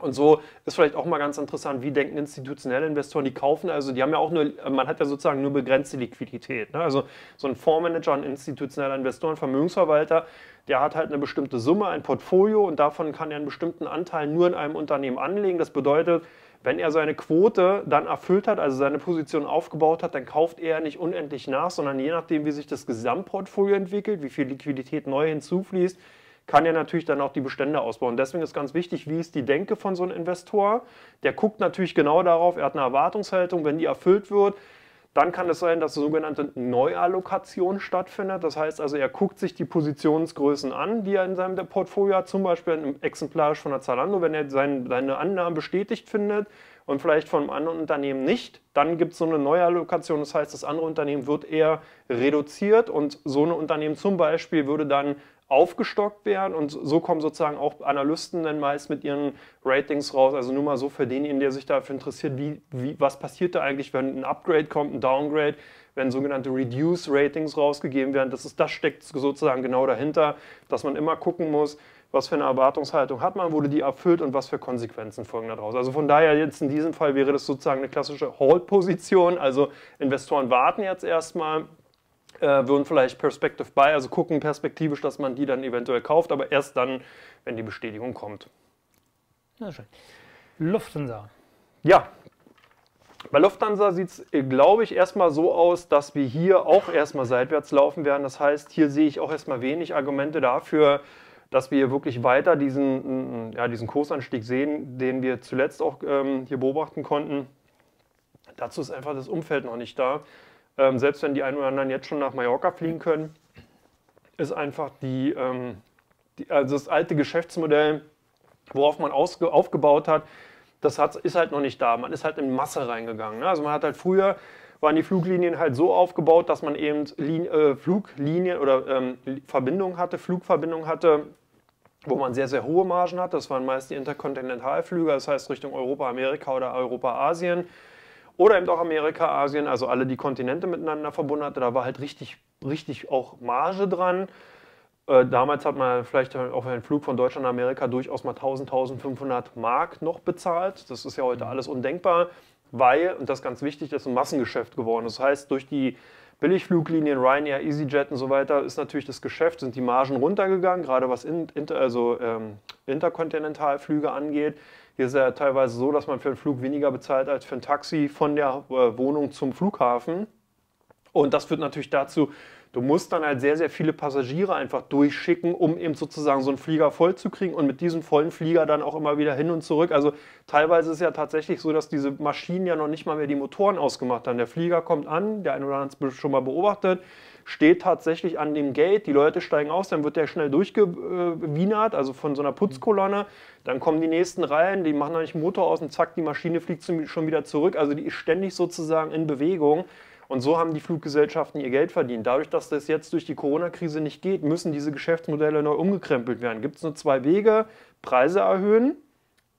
Und so ist vielleicht auch mal ganz interessant, wie denken institutionelle Investoren, die kaufen, also die haben ja auch nur, man hat ja sozusagen nur begrenzte Liquidität. Ne? Also so ein Fondsmanager, ein institutioneller Investor, ein Vermögensverwalter, der hat halt eine bestimmte Summe, ein Portfolio und davon kann er einen bestimmten Anteil nur in einem Unternehmen anlegen. Das bedeutet, wenn er seine Quote dann erfüllt hat, also seine Position aufgebaut hat, dann kauft er nicht unendlich nach, sondern je nachdem, wie sich das Gesamtportfolio entwickelt, wie viel Liquidität neu hinzufließt, kann er natürlich dann auch die Bestände ausbauen. Deswegen ist ganz wichtig, wie ist die Denke von so einem Investor. Der guckt natürlich genau darauf, er hat eine Erwartungshaltung, wenn die erfüllt wird, dann kann es sein, dass eine sogenannte Neuallokation stattfindet. Das heißt also, er guckt sich die Positionsgrößen an, die er in seinem Portfolio hat, zum Beispiel exemplarisch von der Zalando, wenn er seine Annahmen bestätigt findet und vielleicht von einem anderen Unternehmen nicht, dann gibt es so eine Neuallokation. Das heißt, das andere Unternehmen wird eher reduziert und so ein Unternehmen zum Beispiel würde dann aufgestockt werden und so kommen sozusagen auch Analysten dann meist mit ihren Ratings raus. Also nur mal so für denjenigen, der sich dafür interessiert, wie, wie, was passiert da eigentlich, wenn ein Upgrade kommt, ein Downgrade, wenn sogenannte Reduce Ratings rausgegeben werden. Das, ist, das steckt sozusagen genau dahinter, dass man immer gucken muss, was für eine Erwartungshaltung hat man, wurde die erfüllt und was für Konsequenzen folgen daraus. Also von daher jetzt in diesem Fall wäre das sozusagen eine klassische Hold-Position. Also Investoren warten jetzt erstmal, äh, würden vielleicht Perspective Buy, also gucken perspektivisch, dass man die dann eventuell kauft, aber erst dann, wenn die Bestätigung kommt. Na schön. Lufthansa. Ja, bei Lufthansa sieht es, glaube ich, erstmal so aus, dass wir hier auch erstmal seitwärts laufen werden. Das heißt, hier sehe ich auch erstmal wenig Argumente dafür, dass wir wirklich weiter diesen, ja, diesen Kursanstieg sehen, den wir zuletzt auch ähm, hier beobachten konnten. Dazu ist einfach das Umfeld noch nicht da. Ähm, selbst wenn die einen oder anderen jetzt schon nach Mallorca fliegen können, ist einfach die, ähm, die also das alte Geschäftsmodell, worauf man aufgebaut hat, das hat, ist halt noch nicht da. Man ist halt in Masse reingegangen. Ne? Also man hat halt früher waren die Fluglinien halt so aufgebaut, dass man eben Lin äh, Fluglinien oder ähm, Verbindungen hatte, Flugverbindungen hatte, wo man sehr, sehr hohe Margen hatte. Das waren meist die Interkontinentalflüge, das heißt Richtung Europa, Amerika oder Europa, Asien. Oder eben auch Amerika, Asien, also alle die Kontinente miteinander verbunden hatte. Da war halt richtig, richtig auch Marge dran. Äh, damals hat man vielleicht auf einen Flug von Deutschland nach Amerika durchaus mal 1000, 1500 Mark noch bezahlt. Das ist ja heute alles undenkbar weil, und das ist ganz wichtig, das ist ein Massengeschäft geworden. Das heißt, durch die Billigfluglinien, Ryanair, EasyJet und so weiter, ist natürlich das Geschäft, sind die Margen runtergegangen, gerade was in, inter, also, ähm, Interkontinentalflüge angeht. Hier ist es ja teilweise so, dass man für einen Flug weniger bezahlt als für ein Taxi von der äh, Wohnung zum Flughafen. Und das führt natürlich dazu, Du musst dann halt sehr, sehr viele Passagiere einfach durchschicken, um eben sozusagen so einen Flieger voll zu kriegen und mit diesem vollen Flieger dann auch immer wieder hin und zurück. Also teilweise ist es ja tatsächlich so, dass diese Maschinen ja noch nicht mal mehr die Motoren ausgemacht haben. Der Flieger kommt an, der eine oder andere hat es schon mal beobachtet, steht tatsächlich an dem Gate, die Leute steigen aus, dann wird der schnell durchgewienert, also von so einer Putzkolonne. Dann kommen die nächsten rein, die machen eigentlich einen Motor aus und zack, die Maschine fliegt schon wieder zurück. Also die ist ständig sozusagen in Bewegung. Und so haben die Fluggesellschaften ihr Geld verdient. Dadurch, dass das jetzt durch die Corona-Krise nicht geht, müssen diese Geschäftsmodelle neu umgekrempelt werden. Gibt es nur zwei Wege, Preise erhöhen.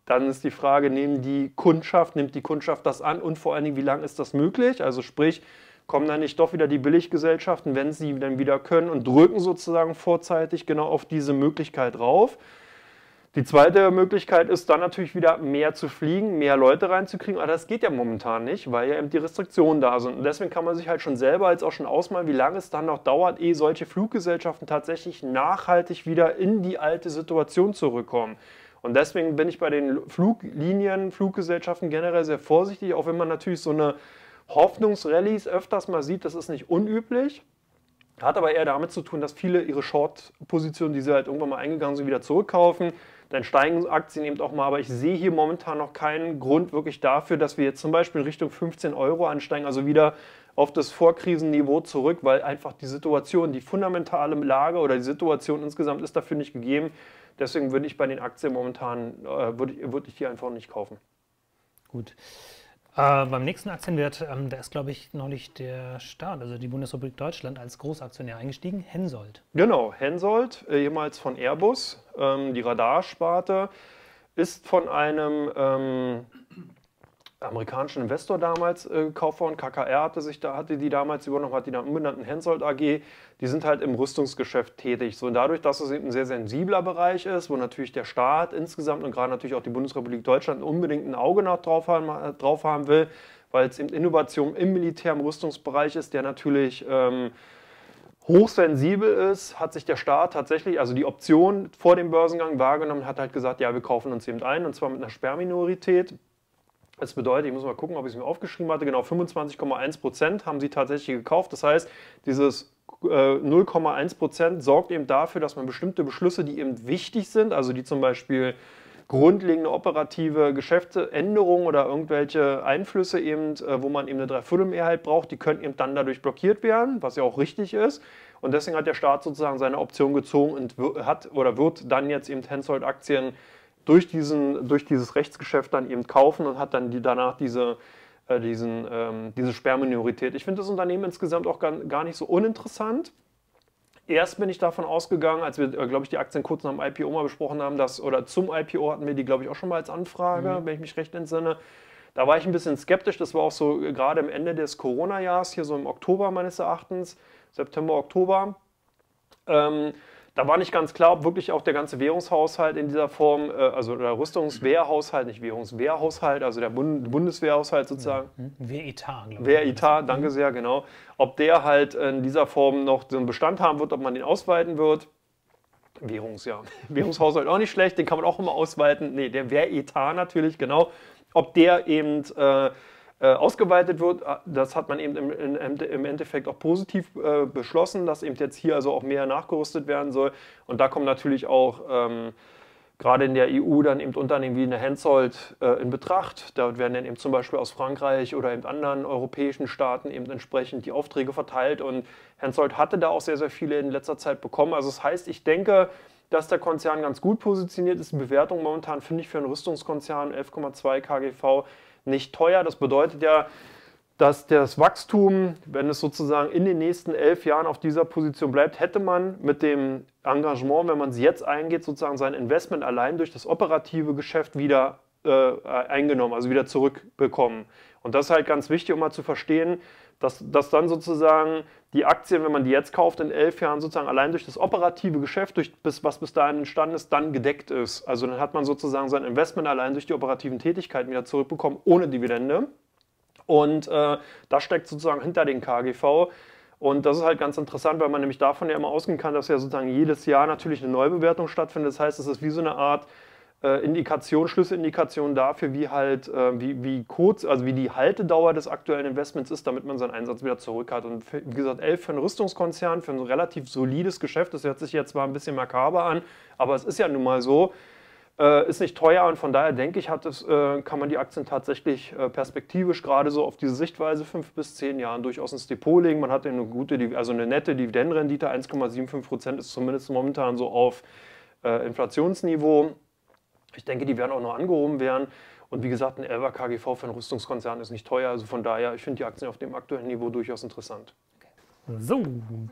Dann ist die Frage, nehmen die Kundschaft, nimmt die Kundschaft das an und vor allen Dingen, wie lange ist das möglich? Also sprich, kommen dann nicht doch wieder die Billiggesellschaften, wenn sie dann wieder können und drücken sozusagen vorzeitig genau auf diese Möglichkeit drauf. Die zweite Möglichkeit ist dann natürlich wieder mehr zu fliegen, mehr Leute reinzukriegen, aber das geht ja momentan nicht, weil ja eben die Restriktionen da sind. Und deswegen kann man sich halt schon selber jetzt auch schon ausmalen, wie lange es dann noch dauert, ehe solche Fluggesellschaften tatsächlich nachhaltig wieder in die alte Situation zurückkommen. Und deswegen bin ich bei den Fluglinien, Fluggesellschaften generell sehr vorsichtig, auch wenn man natürlich so eine Hoffnungsrallies öfters mal sieht, das ist nicht unüblich. Hat aber eher damit zu tun, dass viele ihre Short-Positionen, die sie halt irgendwann mal eingegangen sind, wieder zurückkaufen dann steigen Aktien eben auch mal. Aber ich sehe hier momentan noch keinen Grund wirklich dafür, dass wir jetzt zum Beispiel in Richtung 15 Euro ansteigen, also wieder auf das Vorkrisenniveau zurück, weil einfach die Situation, die fundamentale Lage oder die Situation insgesamt ist dafür nicht gegeben. Deswegen würde ich bei den Aktien momentan, äh, würde, würde ich die einfach nicht kaufen. Gut. Äh, beim nächsten Aktienwert, ähm, da ist, glaube ich, neulich der Staat, also die Bundesrepublik Deutschland, als Großaktionär eingestiegen, Hensoldt. Genau, Hensoldt, äh, ehemals von Airbus, ähm, die Radarsparte, ist von einem ähm, amerikanischen Investor damals äh, gekauft worden. KKR hatte, sich da, hatte die damals übernommen, hat die dann umbenannt in Hensoldt AG. Die sind halt im Rüstungsgeschäft tätig. So, und dadurch, dass es eben ein sehr sensibler Bereich ist, wo natürlich der Staat insgesamt und gerade natürlich auch die Bundesrepublik Deutschland unbedingt ein Auge nach drauf haben, äh, drauf haben will, weil es eben Innovation im Militär, im Rüstungsbereich ist, der natürlich ähm, hochsensibel ist, hat sich der Staat tatsächlich, also die Option vor dem Börsengang wahrgenommen, hat halt gesagt, ja, wir kaufen uns eben ein, und zwar mit einer Sperrminorität. Das bedeutet, ich muss mal gucken, ob ich es mir aufgeschrieben hatte, genau 25,1 Prozent haben sie tatsächlich gekauft. Das heißt, dieses äh, 0,1 Prozent sorgt eben dafür, dass man bestimmte Beschlüsse, die eben wichtig sind, also die zum Beispiel grundlegende operative Geschäftsänderungen oder irgendwelche Einflüsse eben, äh, wo man eben eine Dreiviertelmehrheit braucht, die können eben dann dadurch blockiert werden, was ja auch richtig ist. Und deswegen hat der Staat sozusagen seine Option gezogen und hat oder wird dann jetzt eben Hensoldt-Aktien durch, diesen, durch dieses Rechtsgeschäft dann eben kaufen und hat dann die, danach diese, äh, diesen, ähm, diese Sperrminorität. Ich finde das Unternehmen insgesamt auch gar, gar nicht so uninteressant. Erst bin ich davon ausgegangen, als wir, äh, glaube ich, die Aktien kurz nach dem IPO mal besprochen haben, dass, oder zum IPO hatten wir die, glaube ich, auch schon mal als Anfrage, mhm. wenn ich mich recht entsinne. Da war ich ein bisschen skeptisch. Das war auch so äh, gerade am Ende des Corona-Jahres, hier so im Oktober meines Erachtens, September, Oktober. Ähm, da war nicht ganz klar, ob wirklich auch der ganze Währungshaushalt in dieser Form, äh, also der Rüstungswehrhaushalt, nicht Währungswehrhaushalt, also der Bund Bundeswehrhaushalt sozusagen. Mhm. Wehretat, glaube ich. Wehretat, danke sehr, genau. Ob der halt in dieser Form noch so einen Bestand haben wird, ob man den ausweiten wird. Währungs, ja. Währungshaushalt auch nicht schlecht, den kann man auch immer ausweiten. Nee, der Wehretat natürlich, genau. Ob der eben äh, äh, ausgeweitet wird. Äh, das hat man eben im, im Endeffekt auch positiv äh, beschlossen, dass eben jetzt hier also auch mehr nachgerüstet werden soll. Und da kommen natürlich auch ähm, gerade in der EU dann eben Unternehmen wie eine Hensoldt äh, in Betracht. Da werden dann eben zum Beispiel aus Frankreich oder eben anderen europäischen Staaten eben entsprechend die Aufträge verteilt. Und Hensoldt hatte da auch sehr, sehr viele in letzter Zeit bekommen. Also das heißt, ich denke, dass der Konzern ganz gut positioniert ist. Die Bewertung momentan finde ich für einen Rüstungskonzern 11,2 KGV nicht teuer. Das bedeutet ja, dass das Wachstum, wenn es sozusagen in den nächsten elf Jahren auf dieser Position bleibt, hätte man mit dem Engagement, wenn man es jetzt eingeht, sozusagen sein Investment allein durch das operative Geschäft wieder äh, eingenommen, also wieder zurückbekommen. Und das ist halt ganz wichtig, um mal zu verstehen, dass, dass dann sozusagen die Aktien, wenn man die jetzt kauft, in elf Jahren sozusagen allein durch das operative Geschäft, durch bis, was bis dahin entstanden ist, dann gedeckt ist. Also dann hat man sozusagen sein Investment allein durch die operativen Tätigkeiten wieder zurückbekommen, ohne Dividende. Und äh, das steckt sozusagen hinter den KGV. Und das ist halt ganz interessant, weil man nämlich davon ja immer ausgehen kann, dass ja sozusagen jedes Jahr natürlich eine Neubewertung stattfindet. Das heißt, es ist wie so eine Art äh, Indikation, Schlüsselindikation dafür, wie halt, äh, wie, wie kurz, also wie die Haltedauer des aktuellen Investments ist, damit man seinen Einsatz wieder zurück hat. Und für, wie gesagt, 11 für einen Rüstungskonzern, für ein relativ solides Geschäft, das hört sich jetzt zwar ein bisschen makaber an, aber es ist ja nun mal so, äh, ist nicht teuer und von daher denke ich, hat es, äh, kann man die Aktien tatsächlich äh, perspektivisch gerade so auf diese Sichtweise fünf bis zehn Jahren durchaus ins Depot legen. Man hat eine gute, also eine nette Dividendenrendite, 1,75 Prozent ist zumindest momentan so auf äh, Inflationsniveau. Ich denke, die werden auch noch angehoben werden. Und wie gesagt, ein 11er KGV für einen Rüstungskonzern ist nicht teuer. Also von daher, ich finde die Aktien auf dem aktuellen Niveau durchaus interessant. So,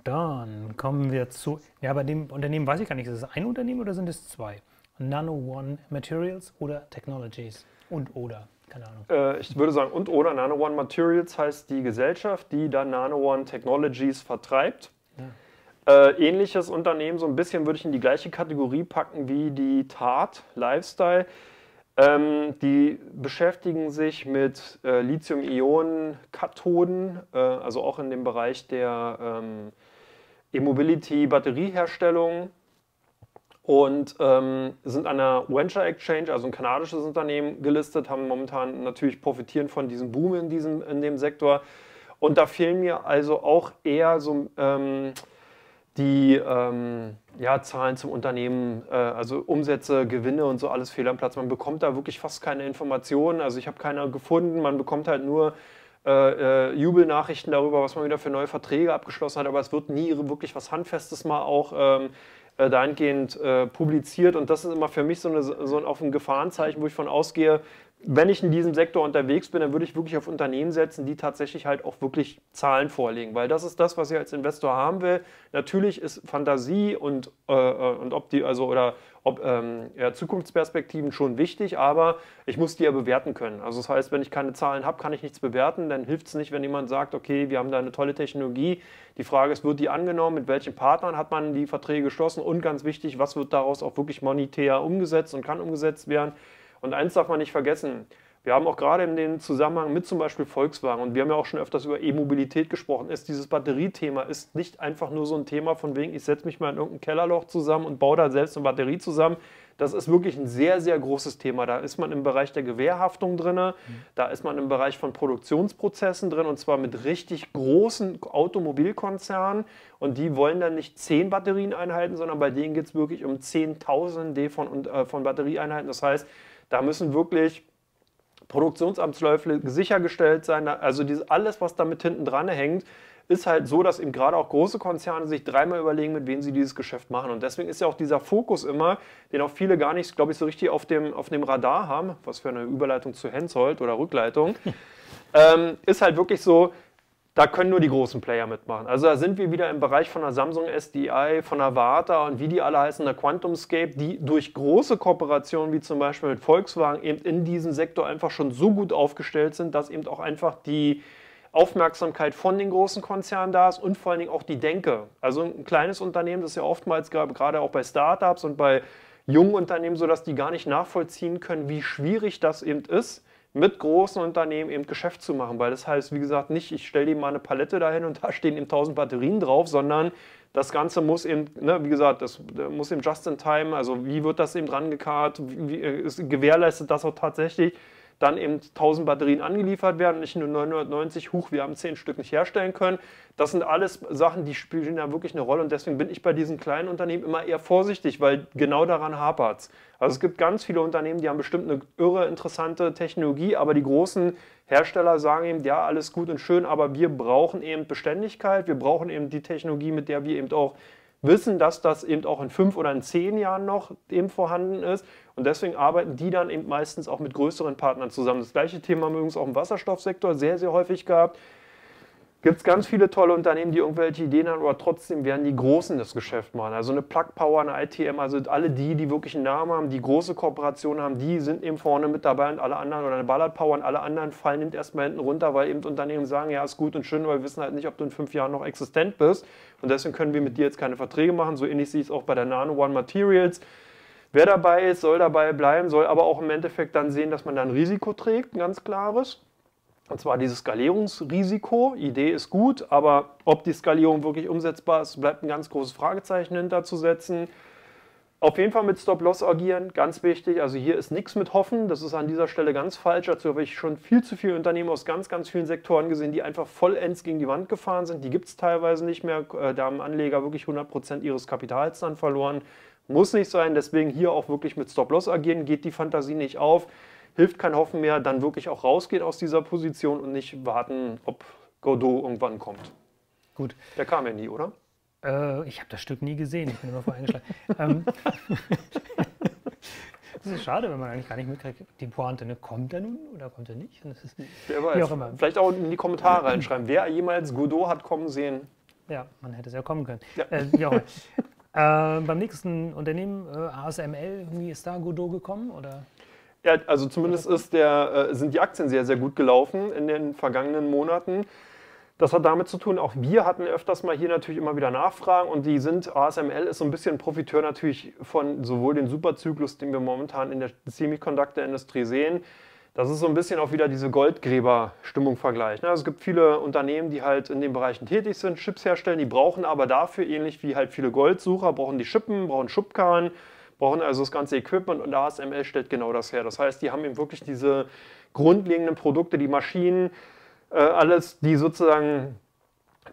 dann kommen wir zu. Ja, bei dem Unternehmen weiß ich gar nicht, ist es ein Unternehmen oder sind es zwei? Nano One Materials oder Technologies? Und oder? Keine Ahnung. Äh, ich würde sagen, und oder Nano One Materials heißt die Gesellschaft, die dann Nano One Technologies vertreibt. Ja. Äh, ähnliches Unternehmen, so ein bisschen würde ich in die gleiche Kategorie packen wie die Tat Lifestyle. Ähm, die beschäftigen sich mit äh, Lithium-Ionen-Kathoden, äh, also auch in dem Bereich der ähm, E-Mobility-Batterieherstellung und ähm, sind an der Venture Exchange, also ein kanadisches Unternehmen, gelistet, haben momentan natürlich profitieren von diesem Boom in, diesem, in dem Sektor. Und da fehlen mir also auch eher so ähm, die ähm, ja, Zahlen zum Unternehmen, äh, also Umsätze, Gewinne und so alles fehl am Platz. Man bekommt da wirklich fast keine Informationen. Also ich habe keine gefunden. Man bekommt halt nur äh, äh, Jubelnachrichten darüber, was man wieder für neue Verträge abgeschlossen hat. Aber es wird nie wirklich was Handfestes mal auch ähm, äh, dahingehend äh, publiziert. Und das ist immer für mich so, eine, so ein, auf ein Gefahrenzeichen, wo ich von ausgehe, wenn ich in diesem Sektor unterwegs bin, dann würde ich wirklich auf Unternehmen setzen, die tatsächlich halt auch wirklich Zahlen vorlegen, weil das ist das, was ich als Investor haben will. Natürlich ist Fantasie und, äh, äh, und ob die, also oder ob ähm, ja, Zukunftsperspektiven schon wichtig, aber ich muss die ja bewerten können. Also das heißt, wenn ich keine Zahlen habe, kann ich nichts bewerten. Dann hilft es nicht, wenn jemand sagt, okay, wir haben da eine tolle Technologie. Die Frage ist, wird die angenommen? Mit welchen Partnern hat man die Verträge geschlossen? Und ganz wichtig, was wird daraus auch wirklich monetär umgesetzt und kann umgesetzt werden? Und eins darf man nicht vergessen, wir haben auch gerade in dem Zusammenhang mit zum Beispiel Volkswagen und wir haben ja auch schon öfters über E-Mobilität gesprochen, ist dieses Batteriethema ist nicht einfach nur so ein Thema von wegen, ich setze mich mal in irgendein Kellerloch zusammen und baue da selbst eine Batterie zusammen. Das ist wirklich ein sehr, sehr großes Thema. Da ist man im Bereich der Gewährhaftung drin, mhm. da ist man im Bereich von Produktionsprozessen drin und zwar mit richtig großen Automobilkonzernen und die wollen dann nicht zehn Batterieneinheiten, sondern bei denen geht es wirklich um Zehntausende von, äh, von Batterieeinheiten. Das heißt, da müssen wirklich Produktionsamtsläufe sichergestellt sein. Also dieses, alles, was damit hinten dran hängt, ist halt so, dass eben gerade auch große Konzerne sich dreimal überlegen, mit wem sie dieses Geschäft machen. Und deswegen ist ja auch dieser Fokus immer, den auch viele gar nicht, glaube ich, so richtig auf dem, auf dem Radar haben, was für eine Überleitung zu Hensoldt oder Rückleitung, ähm, ist halt wirklich so, da können nur die großen Player mitmachen. Also da sind wir wieder im Bereich von der Samsung SDI, von der Warta und wie die alle heißen, der QuantumScape, die durch große Kooperationen wie zum Beispiel mit Volkswagen eben in diesem Sektor einfach schon so gut aufgestellt sind, dass eben auch einfach die Aufmerksamkeit von den großen Konzernen da ist und vor allen Dingen auch die Denke. Also ein kleines Unternehmen, das ist ja oftmals gerade auch bei Startups und bei jungen Unternehmen so, dass die gar nicht nachvollziehen können, wie schwierig das eben ist, mit großen Unternehmen eben Geschäft zu machen. Weil das heißt, wie gesagt, nicht, ich stelle dir mal eine Palette dahin und da stehen eben 1000 Batterien drauf, sondern das Ganze muss eben, ne, wie gesagt, das muss eben just in time, also wie wird das eben rangekarrt, wie, ist, gewährleistet das auch tatsächlich, dann eben 1000 Batterien angeliefert werden, nicht nur 990, huch, wir haben 10 Stück nicht herstellen können. Das sind alles Sachen, die spielen da wirklich eine Rolle und deswegen bin ich bei diesen kleinen Unternehmen immer eher vorsichtig, weil genau daran hapert es. Also es gibt ganz viele Unternehmen, die haben bestimmt eine irre interessante Technologie, aber die großen Hersteller sagen eben, ja, alles gut und schön, aber wir brauchen eben Beständigkeit, wir brauchen eben die Technologie, mit der wir eben auch wissen, dass das eben auch in fünf oder in zehn Jahren noch eben vorhanden ist. Und deswegen arbeiten die dann eben meistens auch mit größeren Partnern zusammen. Das gleiche Thema haben wir übrigens auch im Wasserstoffsektor sehr, sehr häufig gehabt gibt es ganz viele tolle Unternehmen, die irgendwelche Ideen haben, aber trotzdem werden die Großen das Geschäft machen. Also eine Plug Power, eine ITM, also alle die, die wirklich einen Namen haben, die große Kooperationen haben, die sind eben vorne mit dabei und alle anderen, oder eine Ballard Power und alle anderen fallen nimmt erstmal hinten runter, weil eben Unternehmen sagen, ja, ist gut und schön, aber wir wissen halt nicht, ob du in fünf Jahren noch existent bist. Und deswegen können wir mit dir jetzt keine Verträge machen. So ähnlich ich es auch bei der Nano One Materials. Wer dabei ist, soll dabei bleiben, soll aber auch im Endeffekt dann sehen, dass man da ein Risiko trägt, ein ganz klares. Und zwar dieses Skalierungsrisiko. Idee ist gut, aber ob die Skalierung wirklich umsetzbar ist, bleibt ein ganz großes Fragezeichen hinterzusetzen. Auf jeden Fall mit Stop-Loss agieren, ganz wichtig. Also hier ist nichts mit Hoffen, das ist an dieser Stelle ganz falsch. Dazu habe ich schon viel zu viele Unternehmen aus ganz, ganz vielen Sektoren gesehen, die einfach vollends gegen die Wand gefahren sind. Die gibt es teilweise nicht mehr. Äh, da haben Anleger wirklich 100% ihres Kapitals dann verloren. Muss nicht sein, deswegen hier auch wirklich mit Stop-Loss agieren, geht die Fantasie nicht auf hilft kein Hoffen mehr, dann wirklich auch rausgehen aus dieser Position und nicht warten, ob Godot irgendwann kommt. Gut. Der kam ja nie, oder? Äh, ich habe das Stück nie gesehen, ich bin immer voreingeschlagen. ähm, das ist schade, wenn man eigentlich gar nicht mitkriegt, die Pointe, ne? kommt er nun oder kommt er nicht? Ist, Wer weiß. Wie auch immer. Vielleicht auch in die Kommentare reinschreiben, wer jemals Godot hat kommen sehen. Ja, man hätte es ja kommen können. Ja. Äh, wie auch immer. Äh, beim nächsten Unternehmen, äh, ASML, wie ist da Godot gekommen? Oder? Ja, also zumindest ist der, äh, sind die Aktien sehr, sehr gut gelaufen in den vergangenen Monaten. Das hat damit zu tun, auch wir hatten öfters mal hier natürlich immer wieder Nachfragen und die sind, ASML ist so ein bisschen Profiteur natürlich von sowohl dem Superzyklus, den wir momentan in der Semiconductor-Industrie sehen, das ist so ein bisschen auch wieder diese Goldgräber-Stimmung vergleicht. Also es gibt viele Unternehmen, die halt in den Bereichen tätig sind, Chips herstellen, die brauchen aber dafür, ähnlich wie halt viele Goldsucher, brauchen die Schippen, brauchen Schubkarren, brauchen also das ganze Equipment und ASML stellt genau das her. Das heißt, die haben eben wirklich diese grundlegenden Produkte, die Maschinen, äh, alles, die sozusagen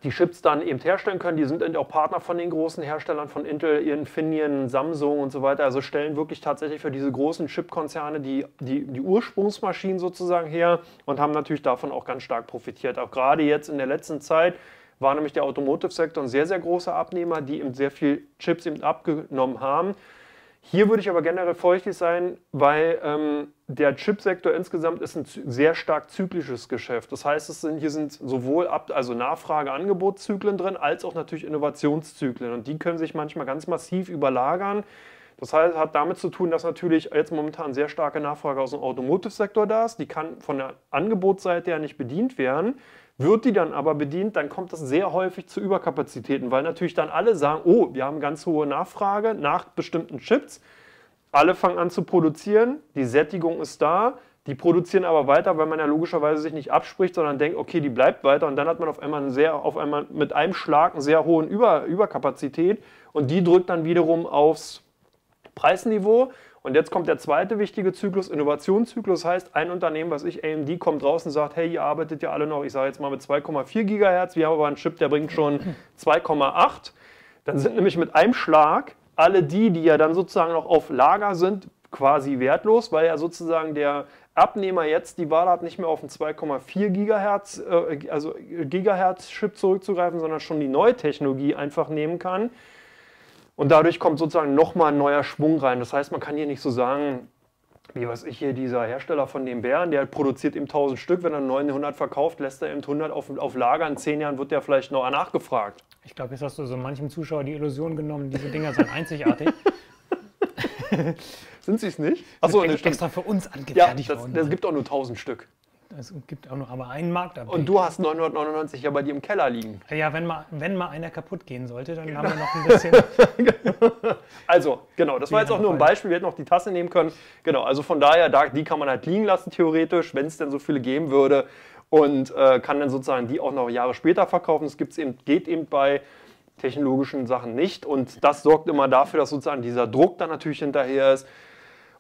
die Chips dann eben herstellen können. Die sind auch Partner von den großen Herstellern von Intel, Infineon, Samsung und so weiter. Also stellen wirklich tatsächlich für diese großen Chip-Konzerne die, die, die Ursprungsmaschinen sozusagen her und haben natürlich davon auch ganz stark profitiert. Auch gerade jetzt in der letzten Zeit war nämlich der Automotive-Sektor ein sehr, sehr großer Abnehmer, die eben sehr viel Chips eben abgenommen haben. Hier würde ich aber generell feuchtig sein, weil ähm, der Chipsektor insgesamt ist ein sehr stark zyklisches Geschäft. Das heißt, es sind, hier sind sowohl Ab also Nachfrage-Angebotszyklen drin, als auch natürlich Innovationszyklen. Und die können sich manchmal ganz massiv überlagern. Das heißt, hat damit zu tun, dass natürlich jetzt momentan sehr starke Nachfrage aus dem Automotive-Sektor da ist. Die kann von der Angebotsseite her nicht bedient werden. Wird die dann aber bedient, dann kommt das sehr häufig zu Überkapazitäten, weil natürlich dann alle sagen, oh, wir haben ganz hohe Nachfrage nach bestimmten Chips. Alle fangen an zu produzieren, die Sättigung ist da, die produzieren aber weiter, weil man ja logischerweise sich nicht abspricht, sondern denkt, okay, die bleibt weiter. Und dann hat man auf einmal, einen sehr, auf einmal mit einem Schlag einen sehr hohen Über, Überkapazität. Und die drückt dann wiederum aufs Preisniveau und jetzt kommt der zweite wichtige Zyklus, Innovationszyklus. Das heißt, ein Unternehmen, was ich, AMD, kommt raus und sagt, hey, ihr arbeitet ja alle noch, ich sage jetzt mal mit 2,4 Gigahertz, wir haben aber einen Chip, der bringt schon 2,8. Dann sind nämlich mit einem Schlag alle die, die ja dann sozusagen noch auf Lager sind, quasi wertlos, weil ja sozusagen der Abnehmer jetzt die Wahl hat, nicht mehr auf einen 2,4 Gigahertz, äh, also Gigahertz-Chip zurückzugreifen, sondern schon die neue Technologie einfach nehmen kann. Und dadurch kommt sozusagen nochmal ein neuer Schwung rein. Das heißt, man kann hier nicht so sagen, wie weiß ich hier, dieser Hersteller von den Bären, der produziert eben 1000 Stück, wenn er 900 verkauft, lässt er eben 100 auf, auf Lager. In 10 Jahren wird der vielleicht noch nachgefragt. Ich glaube, jetzt hast du so manchem Zuschauer die Illusion genommen, diese Dinger sind einzigartig. Sind sie es nicht? Achso, ne, extra stimmt. für uns Ja, angefertigt das, worden. das gibt auch nur 1000 Stück. Es gibt auch noch aber einen Markt Und du hast 999 ja bei dir im Keller liegen. Ja, wenn mal, wenn mal einer kaputt gehen sollte, dann haben wir noch ein bisschen. Also, genau, das war Die jetzt auch nur ein. Beispiel. Wir hätten auch die Tasse nehmen können. Genau, also von daher, da, die kann man halt liegen lassen, theoretisch, wenn es denn so viele geben würde. Und äh, kann dann sozusagen die auch noch Jahre später verkaufen. Das gibt's eben, geht eben bei technologischen Sachen nicht. Und das sorgt immer dafür, dass sozusagen dieser Druck dann natürlich hinterher ist.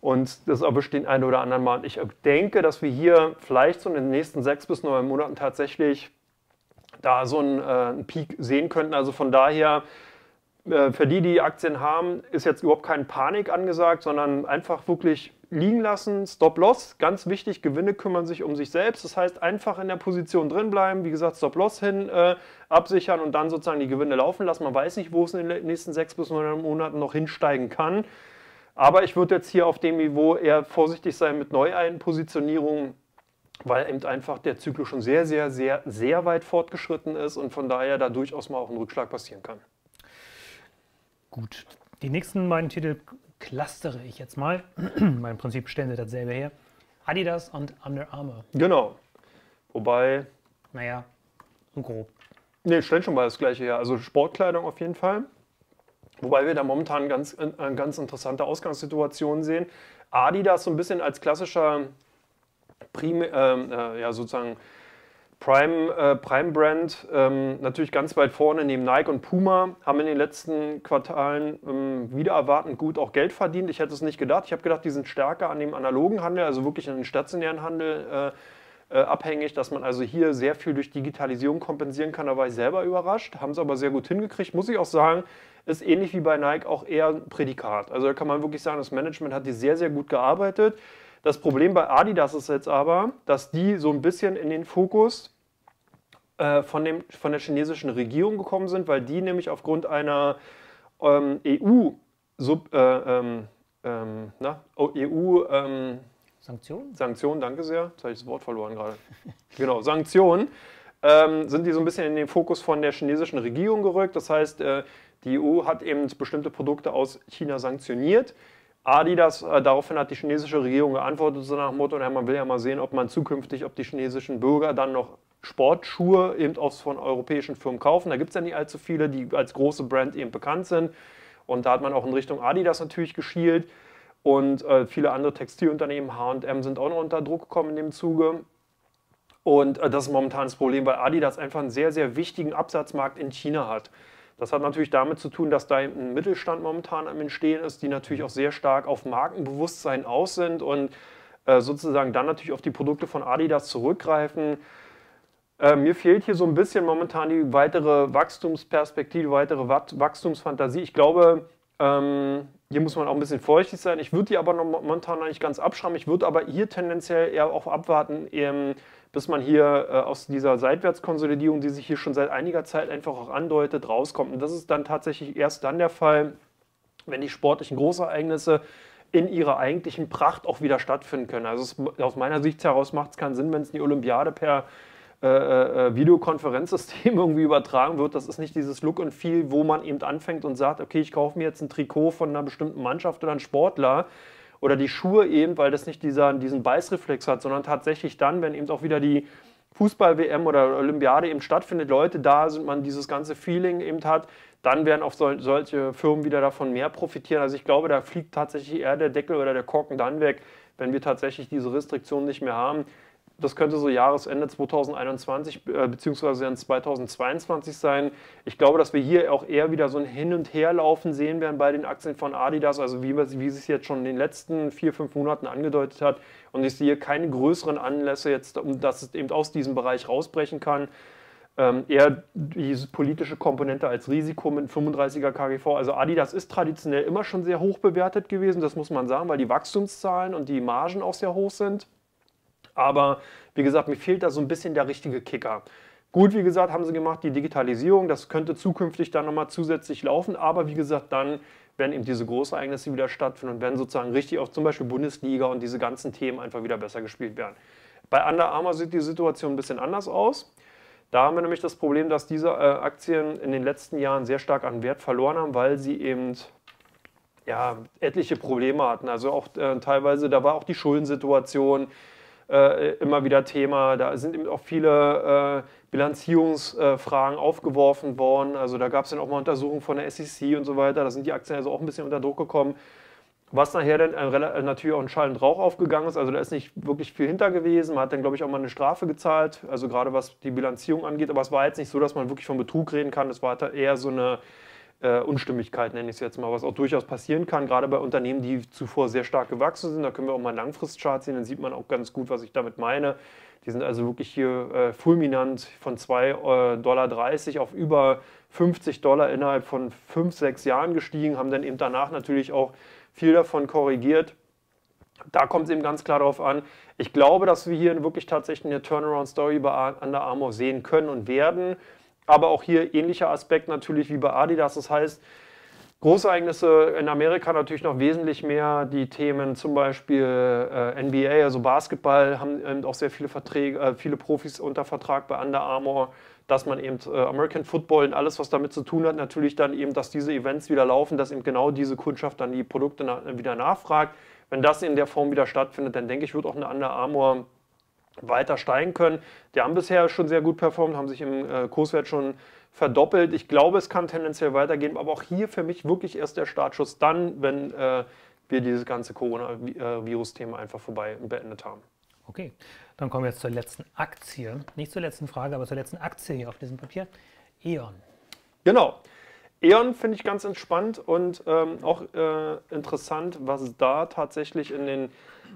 Und das erwischt den einen oder anderen Mal. Und ich denke, dass wir hier vielleicht so in den nächsten sechs bis neun Monaten tatsächlich da so einen, äh, Peak sehen könnten. Also von daher, äh, für die, die Aktien haben, ist jetzt überhaupt keine Panik angesagt, sondern einfach wirklich liegen lassen, Stop-Loss, ganz wichtig, Gewinne kümmern sich um sich selbst. Das heißt, einfach in der Position drin bleiben, wie gesagt, Stop-Loss hin, äh, absichern und dann sozusagen die Gewinne laufen lassen. Man weiß nicht, wo es in den nächsten sechs bis neun Monaten noch hinsteigen kann. Aber ich würde jetzt hier auf dem Niveau eher vorsichtig sein mit Neueinpositionierungen, weil eben einfach der Zyklus schon sehr, sehr, sehr, sehr weit fortgeschritten ist und von daher da durchaus mal auch ein Rückschlag passieren kann. Gut. Die nächsten beiden Titel clustere ich jetzt mal. Im Prinzip stellen sie dasselbe her. Adidas und Under Armour. Genau. Wobei, Naja, grob. nee, stellen schon mal das gleiche her. Also Sportkleidung auf jeden Fall. Wobei wir da momentan ganz, eine ganz interessante Ausgangssituation sehen. Adidas so ein bisschen als klassischer Prim, ähm, äh, ja, sozusagen Prime, äh, Prime Brand, ähm, natürlich ganz weit vorne neben Nike und Puma, haben in den letzten Quartalen ähm, wieder erwartend gut auch Geld verdient. Ich hätte es nicht gedacht. Ich habe gedacht, die sind stärker an dem analogen Handel, also wirklich an den stationären Handel äh, äh, abhängig, dass man also hier sehr viel durch Digitalisierung kompensieren kann. Da war ich selber überrascht, haben es aber sehr gut hingekriegt, muss ich auch sagen. Ist ähnlich wie bei Nike auch eher ein Prädikat. Also da kann man wirklich sagen, das Management hat die sehr, sehr gut gearbeitet. Das Problem bei Adidas ist jetzt aber, dass die so ein bisschen in den Fokus äh, von, dem, von der chinesischen Regierung gekommen sind, weil die nämlich aufgrund einer ähm, EU, Sub, äh, ähm, ähm, na, oh, EU ähm, Sanktionen? Sanktionen, danke sehr. Jetzt habe ich das Wort verloren gerade. genau, Sanktionen ähm, sind die so ein bisschen in den Fokus von der chinesischen Regierung gerückt. Das heißt, äh, die EU hat eben bestimmte Produkte aus China sanktioniert. Adidas, äh, daraufhin hat die chinesische Regierung geantwortet, so nach dem Motto, man will ja mal sehen, ob man zukünftig, ob die chinesischen Bürger dann noch Sportschuhe eben von europäischen Firmen kaufen. Da gibt es ja nicht allzu viele, die als große Brand eben bekannt sind. Und da hat man auch in Richtung Adidas natürlich geschielt. Und äh, viele andere Textilunternehmen, HM, sind auch noch unter Druck gekommen in dem Zuge. Und äh, das ist momentan das Problem, weil Adidas einfach einen sehr, sehr wichtigen Absatzmarkt in China hat. Das hat natürlich damit zu tun, dass da eben ein Mittelstand momentan am Entstehen ist, die natürlich auch sehr stark auf Markenbewusstsein aus sind und äh, sozusagen dann natürlich auf die Produkte von Adidas zurückgreifen. Äh, mir fehlt hier so ein bisschen momentan die weitere Wachstumsperspektive, weitere Wachstumsfantasie. Ich glaube, ähm, hier muss man auch ein bisschen vorsichtig sein. Ich würde die aber momentan noch nicht ganz abschreiben. Ich würde aber hier tendenziell eher auch abwarten, ähm, bis man hier äh, aus dieser Seitwärtskonsolidierung, die sich hier schon seit einiger Zeit einfach auch andeutet, rauskommt. Und das ist dann tatsächlich erst dann der Fall, wenn die sportlichen Großereignisse in ihrer eigentlichen Pracht auch wieder stattfinden können. Also es, aus meiner Sicht heraus macht es keinen Sinn, wenn es die Olympiade per äh, äh, Videokonferenzsystem irgendwie übertragen wird. Das ist nicht dieses Look and Feel, wo man eben anfängt und sagt, okay, ich kaufe mir jetzt ein Trikot von einer bestimmten Mannschaft oder einen Sportler oder die Schuhe eben, weil das nicht dieser, diesen Beißreflex hat, sondern tatsächlich dann, wenn eben auch wieder die Fußball-WM oder Olympiade eben stattfindet, Leute da sind, man dieses ganze Feeling eben hat, dann werden auch sol solche Firmen wieder davon mehr profitieren. Also ich glaube, da fliegt tatsächlich eher der Deckel oder der Korken dann weg, wenn wir tatsächlich diese Restriktionen nicht mehr haben. Das könnte so Jahresende 2021 äh, dann 2022 sein. Ich glaube, dass wir hier auch eher wieder so ein Hin- und Herlaufen sehen werden bei den Aktien von Adidas, also wie, wie es jetzt schon in den letzten vier, fünf Monaten angedeutet hat. Und ich sehe keine größeren Anlässe jetzt, um dass es eben aus diesem Bereich rausbrechen kann. Ähm, eher diese politische Komponente als Risiko mit 35er KGV. Also Adidas ist traditionell immer schon sehr hoch bewertet gewesen, das muss man sagen, weil die Wachstumszahlen und die Margen auch sehr hoch sind. Aber wie gesagt, mir fehlt da so ein bisschen der richtige Kicker. Gut, wie gesagt, haben sie gemacht, die Digitalisierung, das könnte zukünftig dann nochmal zusätzlich laufen, aber wie gesagt, dann, wenn eben diese Großereignisse wieder stattfinden und wenn sozusagen richtig auch zum Beispiel Bundesliga und diese ganzen Themen einfach wieder besser gespielt werden. Bei Under Armour sieht die Situation ein bisschen anders aus. Da haben wir nämlich das Problem, dass diese äh, Aktien in den letzten Jahren sehr stark an Wert verloren haben, weil sie eben ja, etliche Probleme hatten. Also auch äh, teilweise, da war auch die Schuldensituation äh, immer wieder Thema. Da sind eben auch viele äh, Bilanzierungsfragen aufgeworfen worden. Also da gab es dann auch mal Untersuchungen von der SEC und so weiter. Da sind die Aktien also auch ein bisschen unter Druck gekommen. Was nachher dann äh, natürlich auch ein Schall und Rauch aufgegangen ist. Also da ist nicht wirklich viel hinter gewesen. Man hat dann, glaube ich, auch mal eine Strafe gezahlt, also gerade was die Bilanzierung angeht. Aber es war jetzt nicht so, dass man wirklich von Betrug reden kann. Es war halt eher so eine äh, Unstimmigkeit, nenne ich es jetzt mal, was auch durchaus passieren kann, gerade bei Unternehmen, die zuvor sehr stark gewachsen sind. Da können wir auch mal einen Langfristchart sehen, dann sieht man auch ganz gut, was ich damit meine. Die sind also wirklich hier äh, fulminant von 2,30 äh, Dollar auf über 50 Dollar innerhalb von 5, 6 Jahren gestiegen, haben dann eben danach natürlich auch viel davon korrigiert. Da kommt es eben ganz klar darauf an. Ich glaube, dass wir hier wirklich tatsächlich eine Turnaround-Story bei Under Armour sehen können und werden. Aber auch hier ähnlicher Aspekt natürlich wie bei Adidas. Das heißt, Großereignisse in Amerika natürlich noch wesentlich mehr. Die Themen zum Beispiel äh, NBA, also Basketball, haben eben auch sehr viele Verträge, äh, viele Profis unter Vertrag bei Under Armour, dass man eben äh, American Football und alles, was damit zu tun hat, natürlich dann eben, dass diese Events wieder laufen, dass eben genau diese Kundschaft dann die Produkte na wieder nachfragt. Wenn das in der Form wieder stattfindet, dann denke ich, wird auch eine Under Armour weiter steigen können. Die haben bisher schon sehr gut performt, haben sich im äh, Kurswert schon verdoppelt. Ich glaube, es kann tendenziell weitergehen, aber auch hier für mich wirklich erst der Startschuss dann, wenn äh, wir dieses ganze Coronavirus-Thema einfach vorbei beendet haben. Okay, dann kommen wir jetzt zur letzten Aktie. Nicht zur letzten Frage, aber zur letzten Aktie hier auf diesem Papier. E.ON. Genau. E.ON finde ich ganz entspannt und ähm, auch äh, interessant, was da tatsächlich in den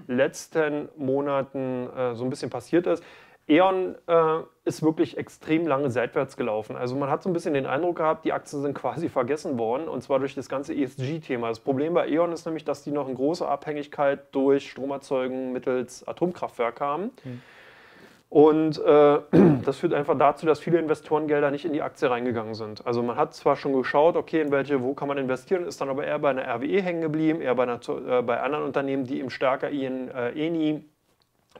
letzten Monaten äh, so ein bisschen passiert ist. E.ON äh, ist wirklich extrem lange seitwärts gelaufen. Also man hat so ein bisschen den Eindruck gehabt, die Aktien sind quasi vergessen worden und zwar durch das ganze ESG-Thema. Das Problem bei E.ON ist nämlich, dass die noch eine große Abhängigkeit durch Stromerzeugen mittels Atomkraftwerk haben. Mhm. Und äh, das führt einfach dazu, dass viele Investorengelder nicht in die Aktie reingegangen sind. Also man hat zwar schon geschaut, okay, in welche, wo kann man investieren, ist dann aber eher bei einer RWE hängen geblieben, eher bei, einer, äh, bei anderen Unternehmen, die eben stärker ihren äh, ENI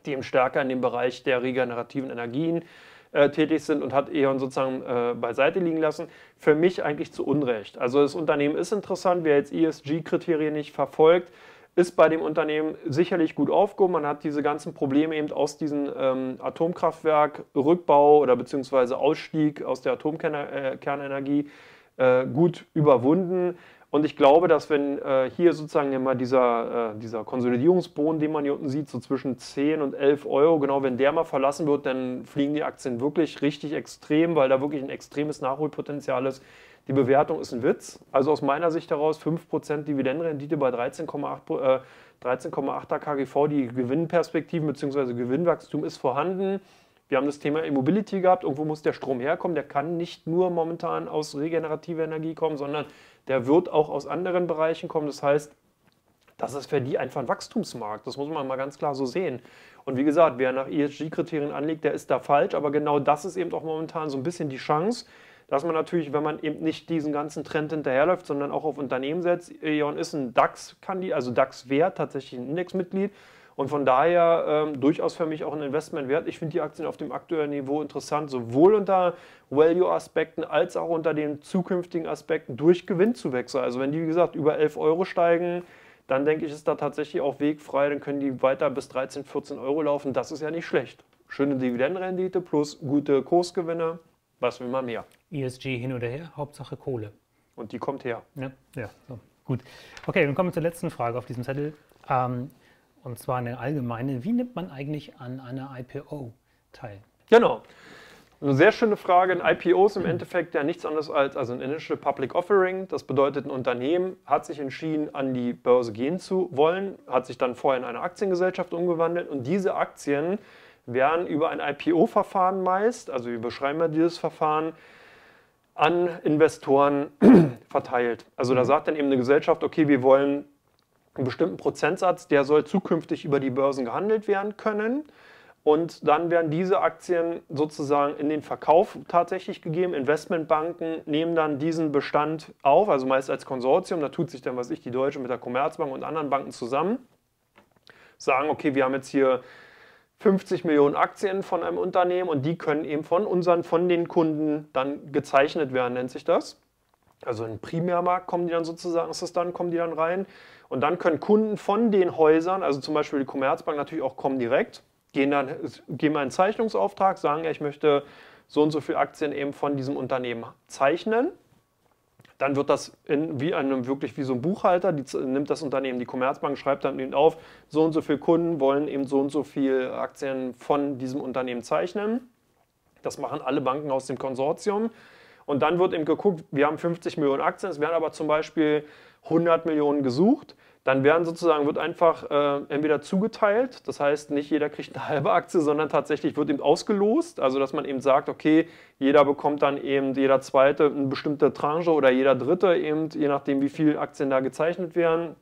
die eben stärker in dem Bereich der regenerativen Energien äh, tätig sind und hat E.ON sozusagen äh, beiseite liegen lassen. Für mich eigentlich zu Unrecht. Also das Unternehmen ist interessant, wer jetzt ESG-Kriterien nicht verfolgt, ist bei dem Unternehmen sicherlich gut aufgehoben. Man hat diese ganzen Probleme eben aus diesem ähm, Atomkraftwerk, Rückbau oder beziehungsweise Ausstieg aus der Atomkernenergie äh, gut überwunden. Und ich glaube, dass wenn äh, hier sozusagen immer dieser, äh, dieser Konsolidierungsboden, den man hier unten sieht, so zwischen 10 und 11 Euro, genau wenn der mal verlassen wird, dann fliegen die Aktien wirklich richtig extrem, weil da wirklich ein extremes Nachholpotenzial ist. Die Bewertung ist ein Witz. Also aus meiner Sicht heraus 5% Dividendenrendite bei 13,8 äh, 13,8er KGV. Die Gewinnperspektiven bzw. Gewinnwachstum ist vorhanden. Wir haben das Thema Immobility gehabt. Irgendwo muss der Strom herkommen. Der kann nicht nur momentan aus regenerativer Energie kommen, sondern der wird auch aus anderen Bereichen kommen. Das heißt, das ist für die einfach ein Wachstumsmarkt. Das muss man mal ganz klar so sehen. Und wie gesagt, wer nach ESG-Kriterien anlegt, der ist da falsch. Aber genau das ist eben auch momentan so ein bisschen die Chance, dass man natürlich, wenn man eben nicht diesen ganzen Trend hinterherläuft, sondern auch auf Unternehmen setzt. E.ON ist ein DAX-Kandidat, also DAX-Wert, tatsächlich ein Indexmitglied. Und von daher ähm, durchaus für mich auch ein Investment wert. Ich finde die Aktien auf dem aktuellen Niveau interessant, sowohl unter Value-Aspekten als auch unter den zukünftigen Aspekten durch Gewinnzuwächse. Also wenn die, wie gesagt, über 11 Euro steigen, dann denke ich, ist da tatsächlich auch wegfrei. Dann können die weiter bis 13, 14 Euro laufen. Das ist ja nicht schlecht. Schöne Dividendenrendite plus gute Kursgewinne. Was will man mehr? ESG hin oder her, Hauptsache Kohle. Und die kommt her. Ja, ja so. gut. Okay, dann kommen wir zur letzten Frage auf diesem Zettel. Ähm, und zwar eine allgemeine. Wie nimmt man eigentlich an einer IPO teil? Genau. Eine sehr schöne Frage. Ein IPO ist im Endeffekt ja nichts anderes als also ein Initial Public Offering. Das bedeutet, ein Unternehmen hat sich entschieden, an die Börse gehen zu wollen, hat sich dann vorher in eine Aktiengesellschaft umgewandelt und diese Aktien werden über ein IPO-Verfahren meist, also wie beschreiben wir dieses Verfahren, an Investoren verteilt. Also da mhm. sagt dann eben eine Gesellschaft, okay, wir wollen einen bestimmten Prozentsatz, der soll zukünftig über die Börsen gehandelt werden können. Und dann werden diese Aktien sozusagen in den Verkauf tatsächlich gegeben. Investmentbanken nehmen dann diesen Bestand auf, also meist als Konsortium. Da tut sich dann, was ich, die Deutsche mit der Commerzbank und anderen Banken zusammen. Sagen, okay, wir haben jetzt hier 50 Millionen Aktien von einem Unternehmen und die können eben von unseren, von den Kunden dann gezeichnet werden, nennt sich das. Also in den Primärmarkt kommen die dann sozusagen, ist das dann, kommen die dann rein. Und dann können Kunden von den Häusern, also zum Beispiel die Commerzbank natürlich auch kommen direkt, gehen dann, geben einen Zeichnungsauftrag, sagen, ich möchte so und so viele Aktien eben von diesem Unternehmen zeichnen. Dann wird das in, wie einem wirklich wie so ein Buchhalter, die, nimmt das Unternehmen, die Commerzbank schreibt dann eben auf, so und so viele Kunden wollen eben so und so viele Aktien von diesem Unternehmen zeichnen. Das machen alle Banken aus dem Konsortium. Und dann wird eben geguckt, wir haben 50 Millionen Aktien, es werden aber zum Beispiel 100 Millionen gesucht. Dann werden sozusagen, wird einfach äh, entweder zugeteilt, das heißt, nicht jeder kriegt eine halbe Aktie, sondern tatsächlich wird eben ausgelost. Also, dass man eben sagt, okay, jeder bekommt dann eben, jeder zweite eine bestimmte Tranche oder jeder dritte eben, je nachdem, wie viele Aktien da gezeichnet werden.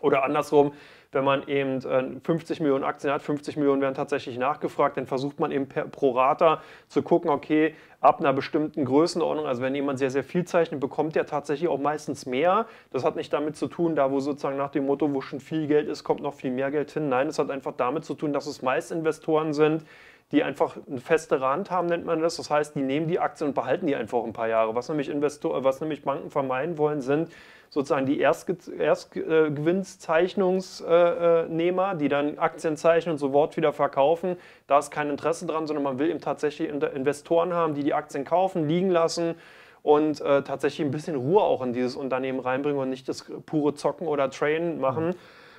Oder andersrum, wenn man eben 50 äh, Millionen Aktien hat, 50 Millionen werden tatsächlich nachgefragt, dann versucht man eben per, pro Rata zu gucken, okay, ab einer bestimmten Größenordnung, also wenn jemand sehr, sehr viel zeichnet, bekommt der tatsächlich auch meistens mehr. Das hat nicht damit zu tun, da wo sozusagen nach dem Motto, wo schon viel Geld ist, kommt noch viel mehr Geld hin. Nein, es hat einfach damit zu tun, dass es meist Investoren sind, die einfach eine feste Rand haben, nennt man das. Das heißt, die nehmen die Aktien und behalten die einfach ein paar Jahre. Was nämlich, Investor, was nämlich Banken vermeiden wollen, sind sozusagen die Erstgewinnzeichnungsnehmer, die dann Aktien zeichnen und sofort wieder verkaufen. Da ist kein Interesse dran, sondern man will eben tatsächlich Investoren haben, die die Aktien kaufen, liegen lassen und äh, tatsächlich ein bisschen Ruhe auch in dieses Unternehmen reinbringen und nicht das pure Zocken oder Trainen machen. Mhm.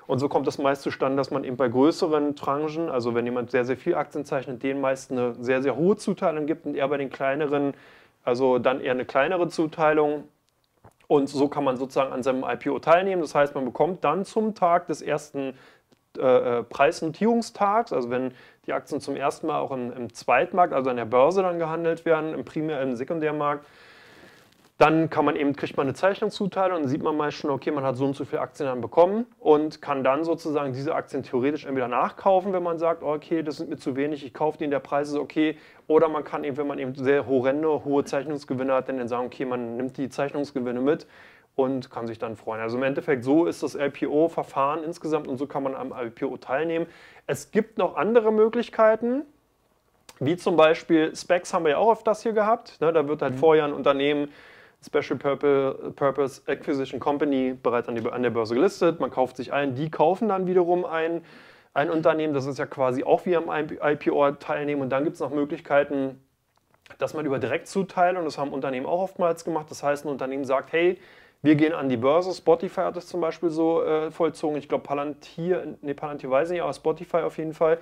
Und so kommt es meist zustande, dass man eben bei größeren Tranchen, also wenn jemand sehr, sehr viel Aktien zeichnet, denen meist eine sehr, sehr hohe Zuteilung gibt und eher bei den kleineren, also dann eher eine kleinere Zuteilung. Und so kann man sozusagen an seinem IPO teilnehmen. Das heißt, man bekommt dann zum Tag des ersten äh, äh, Preisnotierungstags, also wenn die Aktien zum ersten Mal auch im, im Zweitmarkt, also an der Börse dann gehandelt werden, im Primär-, im Sekundärmarkt, dann kann man eben, kriegt man eine Zeichnungszuteilung und dann sieht man mal schon, okay, man hat so und so viele Aktien dann bekommen und kann dann sozusagen diese Aktien theoretisch entweder nachkaufen, wenn man sagt, okay, das sind mir zu wenig, ich kaufe die in der Preis ist okay. Oder man kann eben, wenn man eben sehr horrende, hohe Zeichnungsgewinne hat, dann sagen, okay, man nimmt die Zeichnungsgewinne mit und kann sich dann freuen. Also im Endeffekt, so ist das LPO-Verfahren insgesamt und so kann man am LPO teilnehmen. Es gibt noch andere Möglichkeiten, wie zum Beispiel Specs haben wir ja auch auf das hier gehabt. Ne, da wird halt mhm. vorher ein Unternehmen Special Purpose Acquisition Company bereits an, die, an der Börse gelistet. Man kauft sich ein, die kaufen dann wiederum ein, ein Unternehmen. Das ist ja quasi auch wie am IPO teilnehmen. Und dann gibt es noch Möglichkeiten, dass man über Direktzuteilung, das haben Unternehmen auch oftmals gemacht. Das heißt, ein Unternehmen sagt, hey, wir gehen an die Börse. Spotify hat das zum Beispiel so äh, vollzogen. Ich glaube, Palantir, nee, Palantir weiß ich nicht, aber Spotify auf jeden Fall.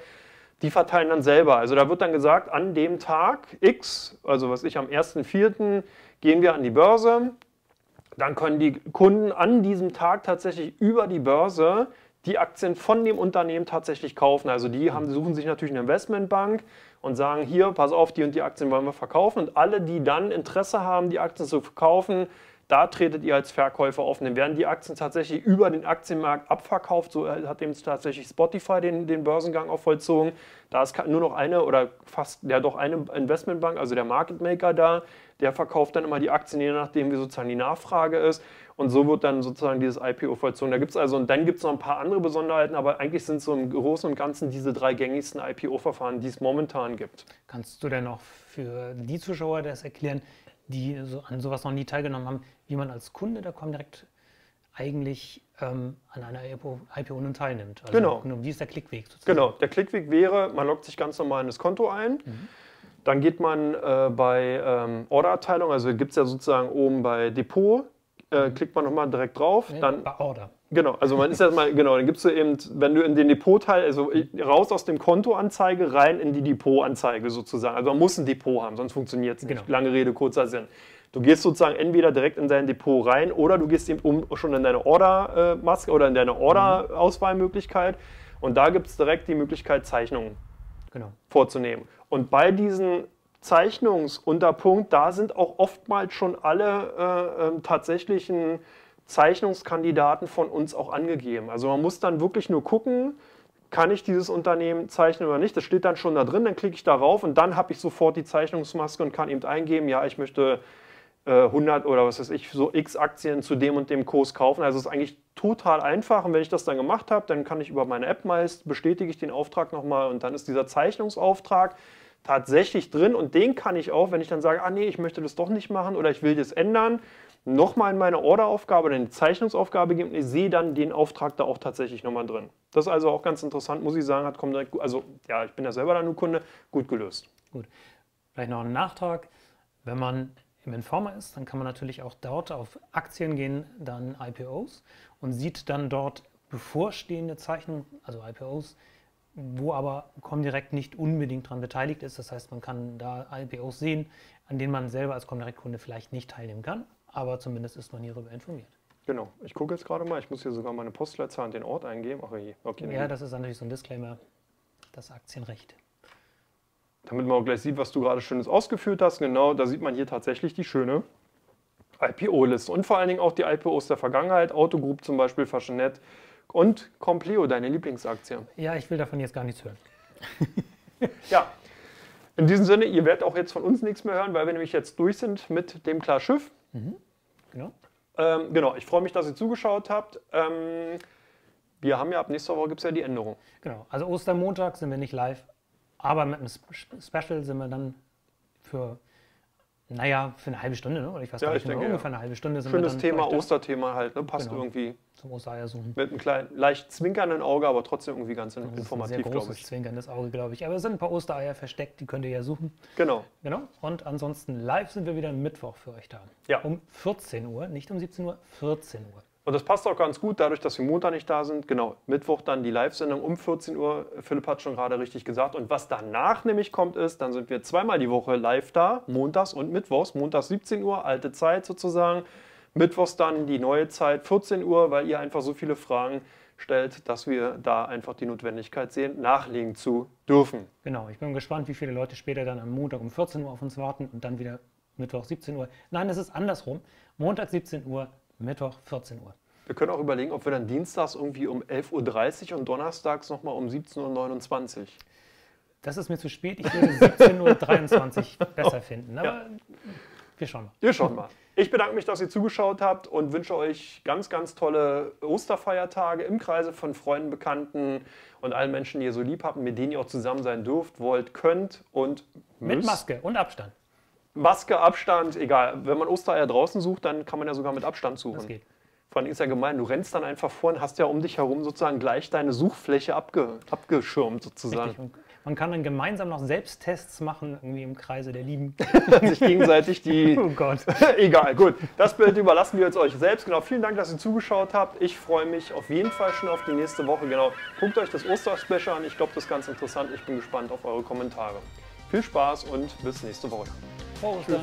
Die verteilen dann selber. Also da wird dann gesagt, an dem Tag X, also was ich am 1.4 gehen wir an die Börse, dann können die Kunden an diesem Tag tatsächlich über die Börse die Aktien von dem Unternehmen tatsächlich kaufen. Also die haben, suchen sich natürlich eine Investmentbank und sagen, hier, pass auf, die und die Aktien wollen wir verkaufen. Und alle, die dann Interesse haben, die Aktien zu verkaufen, da tretet ihr als Verkäufer auf. Dann werden die Aktien tatsächlich über den Aktienmarkt abverkauft. So hat eben tatsächlich Spotify den, den Börsengang auch vollzogen. Da ist nur noch eine oder fast, ja doch eine Investmentbank, also der Market Maker da, der verkauft dann immer die Aktien, je nachdem, wie sozusagen die Nachfrage ist. Und so wird dann sozusagen dieses IPO vollzogen. Da gibt es also, und dann gibt es noch ein paar andere Besonderheiten, aber eigentlich sind so im Großen und Ganzen diese drei gängigsten IPO-Verfahren, die es momentan gibt. Kannst du denn noch für die Zuschauer das erklären, die so an sowas noch nie teilgenommen haben, wie man als Kunde der Comdirect eigentlich ähm, an einer IPO, IPO nun teilnimmt. Also genau. Wie ist der Klickweg? Sozusagen? Genau, der Klickweg wäre, man loggt sich ganz normal in das Konto ein. Mhm. Dann geht man äh, bei ähm, Orderabteilung, also gibt es ja sozusagen oben bei Depot, äh, mhm. klickt man nochmal direkt drauf. Nee, dann, bei Order. Genau, also man ist erstmal, genau, dann gibst du eben, wenn du in den Depotteil, also raus aus dem Kontoanzeige, rein in die Depotanzeige sozusagen. Also man muss ein Depot haben, sonst funktioniert es nicht. Genau. Lange Rede, kurzer Sinn. Du gehst sozusagen entweder direkt in dein Depot rein oder du gehst eben um, schon in deine Order-Maske oder in deine Order-Auswahlmöglichkeit. Und da gibt es direkt die Möglichkeit, Zeichnungen genau. vorzunehmen. Und bei diesen Zeichnungsunterpunkt, da sind auch oftmals schon alle äh, äh, tatsächlichen Zeichnungskandidaten von uns auch angegeben. Also man muss dann wirklich nur gucken, kann ich dieses Unternehmen zeichnen oder nicht. Das steht dann schon da drin, dann klicke ich darauf und dann habe ich sofort die Zeichnungsmaske und kann eben eingeben, ja, ich möchte 100 oder was weiß ich, so x Aktien zu dem und dem Kurs kaufen. Also es ist eigentlich total einfach und wenn ich das dann gemacht habe, dann kann ich über meine App meist, bestätige ich den Auftrag nochmal und dann ist dieser Zeichnungsauftrag tatsächlich drin und den kann ich auch, wenn ich dann sage, ah nee, ich möchte das doch nicht machen oder ich will das ändern, nochmal in meine Orderaufgabe oder in die Zeichnungsaufgabe geben und ich sehe dann den Auftrag da auch tatsächlich nochmal drin. Das ist also auch ganz interessant, muss ich sagen, hat Comdirect, also ja, ich bin ja selber da nur Kunde, gut gelöst. Gut. Vielleicht noch ein Nachtrag. Wenn man im Informer ist, dann kann man natürlich auch dort auf Aktien gehen, dann IPOs und sieht dann dort bevorstehende Zeichnungen, also IPOs, wo aber Comdirect nicht unbedingt daran beteiligt ist. Das heißt, man kann da IPOs sehen, an denen man selber als Comdirect-Kunde vielleicht nicht teilnehmen kann, aber zumindest ist man hierüber informiert. Genau, ich gucke jetzt gerade mal, ich muss hier sogar meine Postleitzahl und den Ort eingeben. Ach je, okay. Ja, das ist natürlich so ein Disclaimer, das Aktienrecht. Damit man auch gleich sieht, was du gerade Schönes ausgeführt hast. Genau, da sieht man hier tatsächlich die schöne IPO-Liste und vor allen Dingen auch die IPOs der Vergangenheit, Autogroup zum Beispiel, Fashionet und Compleo, deine Lieblingsaktie. Ja, ich will davon jetzt gar nichts hören. ja, in diesem Sinne, ihr werdet auch jetzt von uns nichts mehr hören, weil wir nämlich jetzt durch sind mit dem Klar Schiff. Mhm. Genau. Ähm, genau, ich freue mich, dass ihr zugeschaut habt. Ähm, wir haben ja ab nächster Woche gibt es ja die Änderung. Genau, also Ostermontag sind wir nicht live, aber mit einem Special sind wir dann für naja, für eine halbe Stunde, ne? oder ich weiß ja, gar nicht, denke, ungefähr ja. eine halbe Stunde sind Schönes wir dann Thema, Osterthema halt, ne? passt genau. irgendwie. Zum Ostereier suchen. Mit einem kleinen, leicht zwinkernden Auge, aber trotzdem irgendwie ganz das informativ, glaube ich. Ein großes zwinkerndes Auge, glaube ich. Aber es sind ein paar Ostereier versteckt, die könnt ihr ja suchen. Genau. Genau. Und ansonsten live sind wir wieder Mittwoch für euch da. Ja. Um 14 Uhr, nicht um 17 Uhr, 14 Uhr. Und das passt auch ganz gut, dadurch, dass wir Montag nicht da sind. Genau, Mittwoch dann die Live-Sendung um 14 Uhr. Philipp hat schon gerade richtig gesagt. Und was danach nämlich kommt, ist, dann sind wir zweimal die Woche live da, montags und mittwochs. Montags 17 Uhr, alte Zeit sozusagen. Mittwochs dann die neue Zeit, 14 Uhr, weil ihr einfach so viele Fragen stellt, dass wir da einfach die Notwendigkeit sehen, nachlegen zu dürfen. Genau, ich bin gespannt, wie viele Leute später dann am Montag um 14 Uhr auf uns warten und dann wieder Mittwoch 17 Uhr. Nein, es ist andersrum. Montag 17 Uhr, Mittwoch 14 Uhr. Wir können auch überlegen, ob wir dann dienstags irgendwie um 11.30 Uhr und donnerstags nochmal um 17.29 Uhr. Das ist mir zu spät. Ich würde 17.23 Uhr besser finden. Aber ja. wir schauen mal. Wir schauen mal. Ich bedanke mich, dass ihr zugeschaut habt und wünsche euch ganz, ganz tolle Osterfeiertage im Kreise von Freunden, Bekannten und allen Menschen, die ihr so lieb habt, mit denen ihr auch zusammen sein dürft, wollt, könnt und müsst. Mit Maske und Abstand. Maske, Abstand, egal. Wenn man Ostereier draußen sucht, dann kann man ja sogar mit Abstand suchen. Das geht. Vor allem ist ja gemein, du rennst dann einfach vor und hast ja um dich herum sozusagen gleich deine Suchfläche abge, abgeschirmt sozusagen. Richtig. man kann dann gemeinsam noch Selbsttests machen, irgendwie im Kreise der Lieben. Sich gegenseitig die. Oh Gott. Egal, gut. Das Bild überlassen wir jetzt euch selbst. Genau, vielen Dank, dass ihr zugeschaut habt. Ich freue mich auf jeden Fall schon auf die nächste Woche. Genau, guckt euch das Osterspecial an. Ich glaube, das ist ganz interessant. Ich bin gespannt auf eure Kommentare. Viel Spaß und bis nächste Woche. 后伸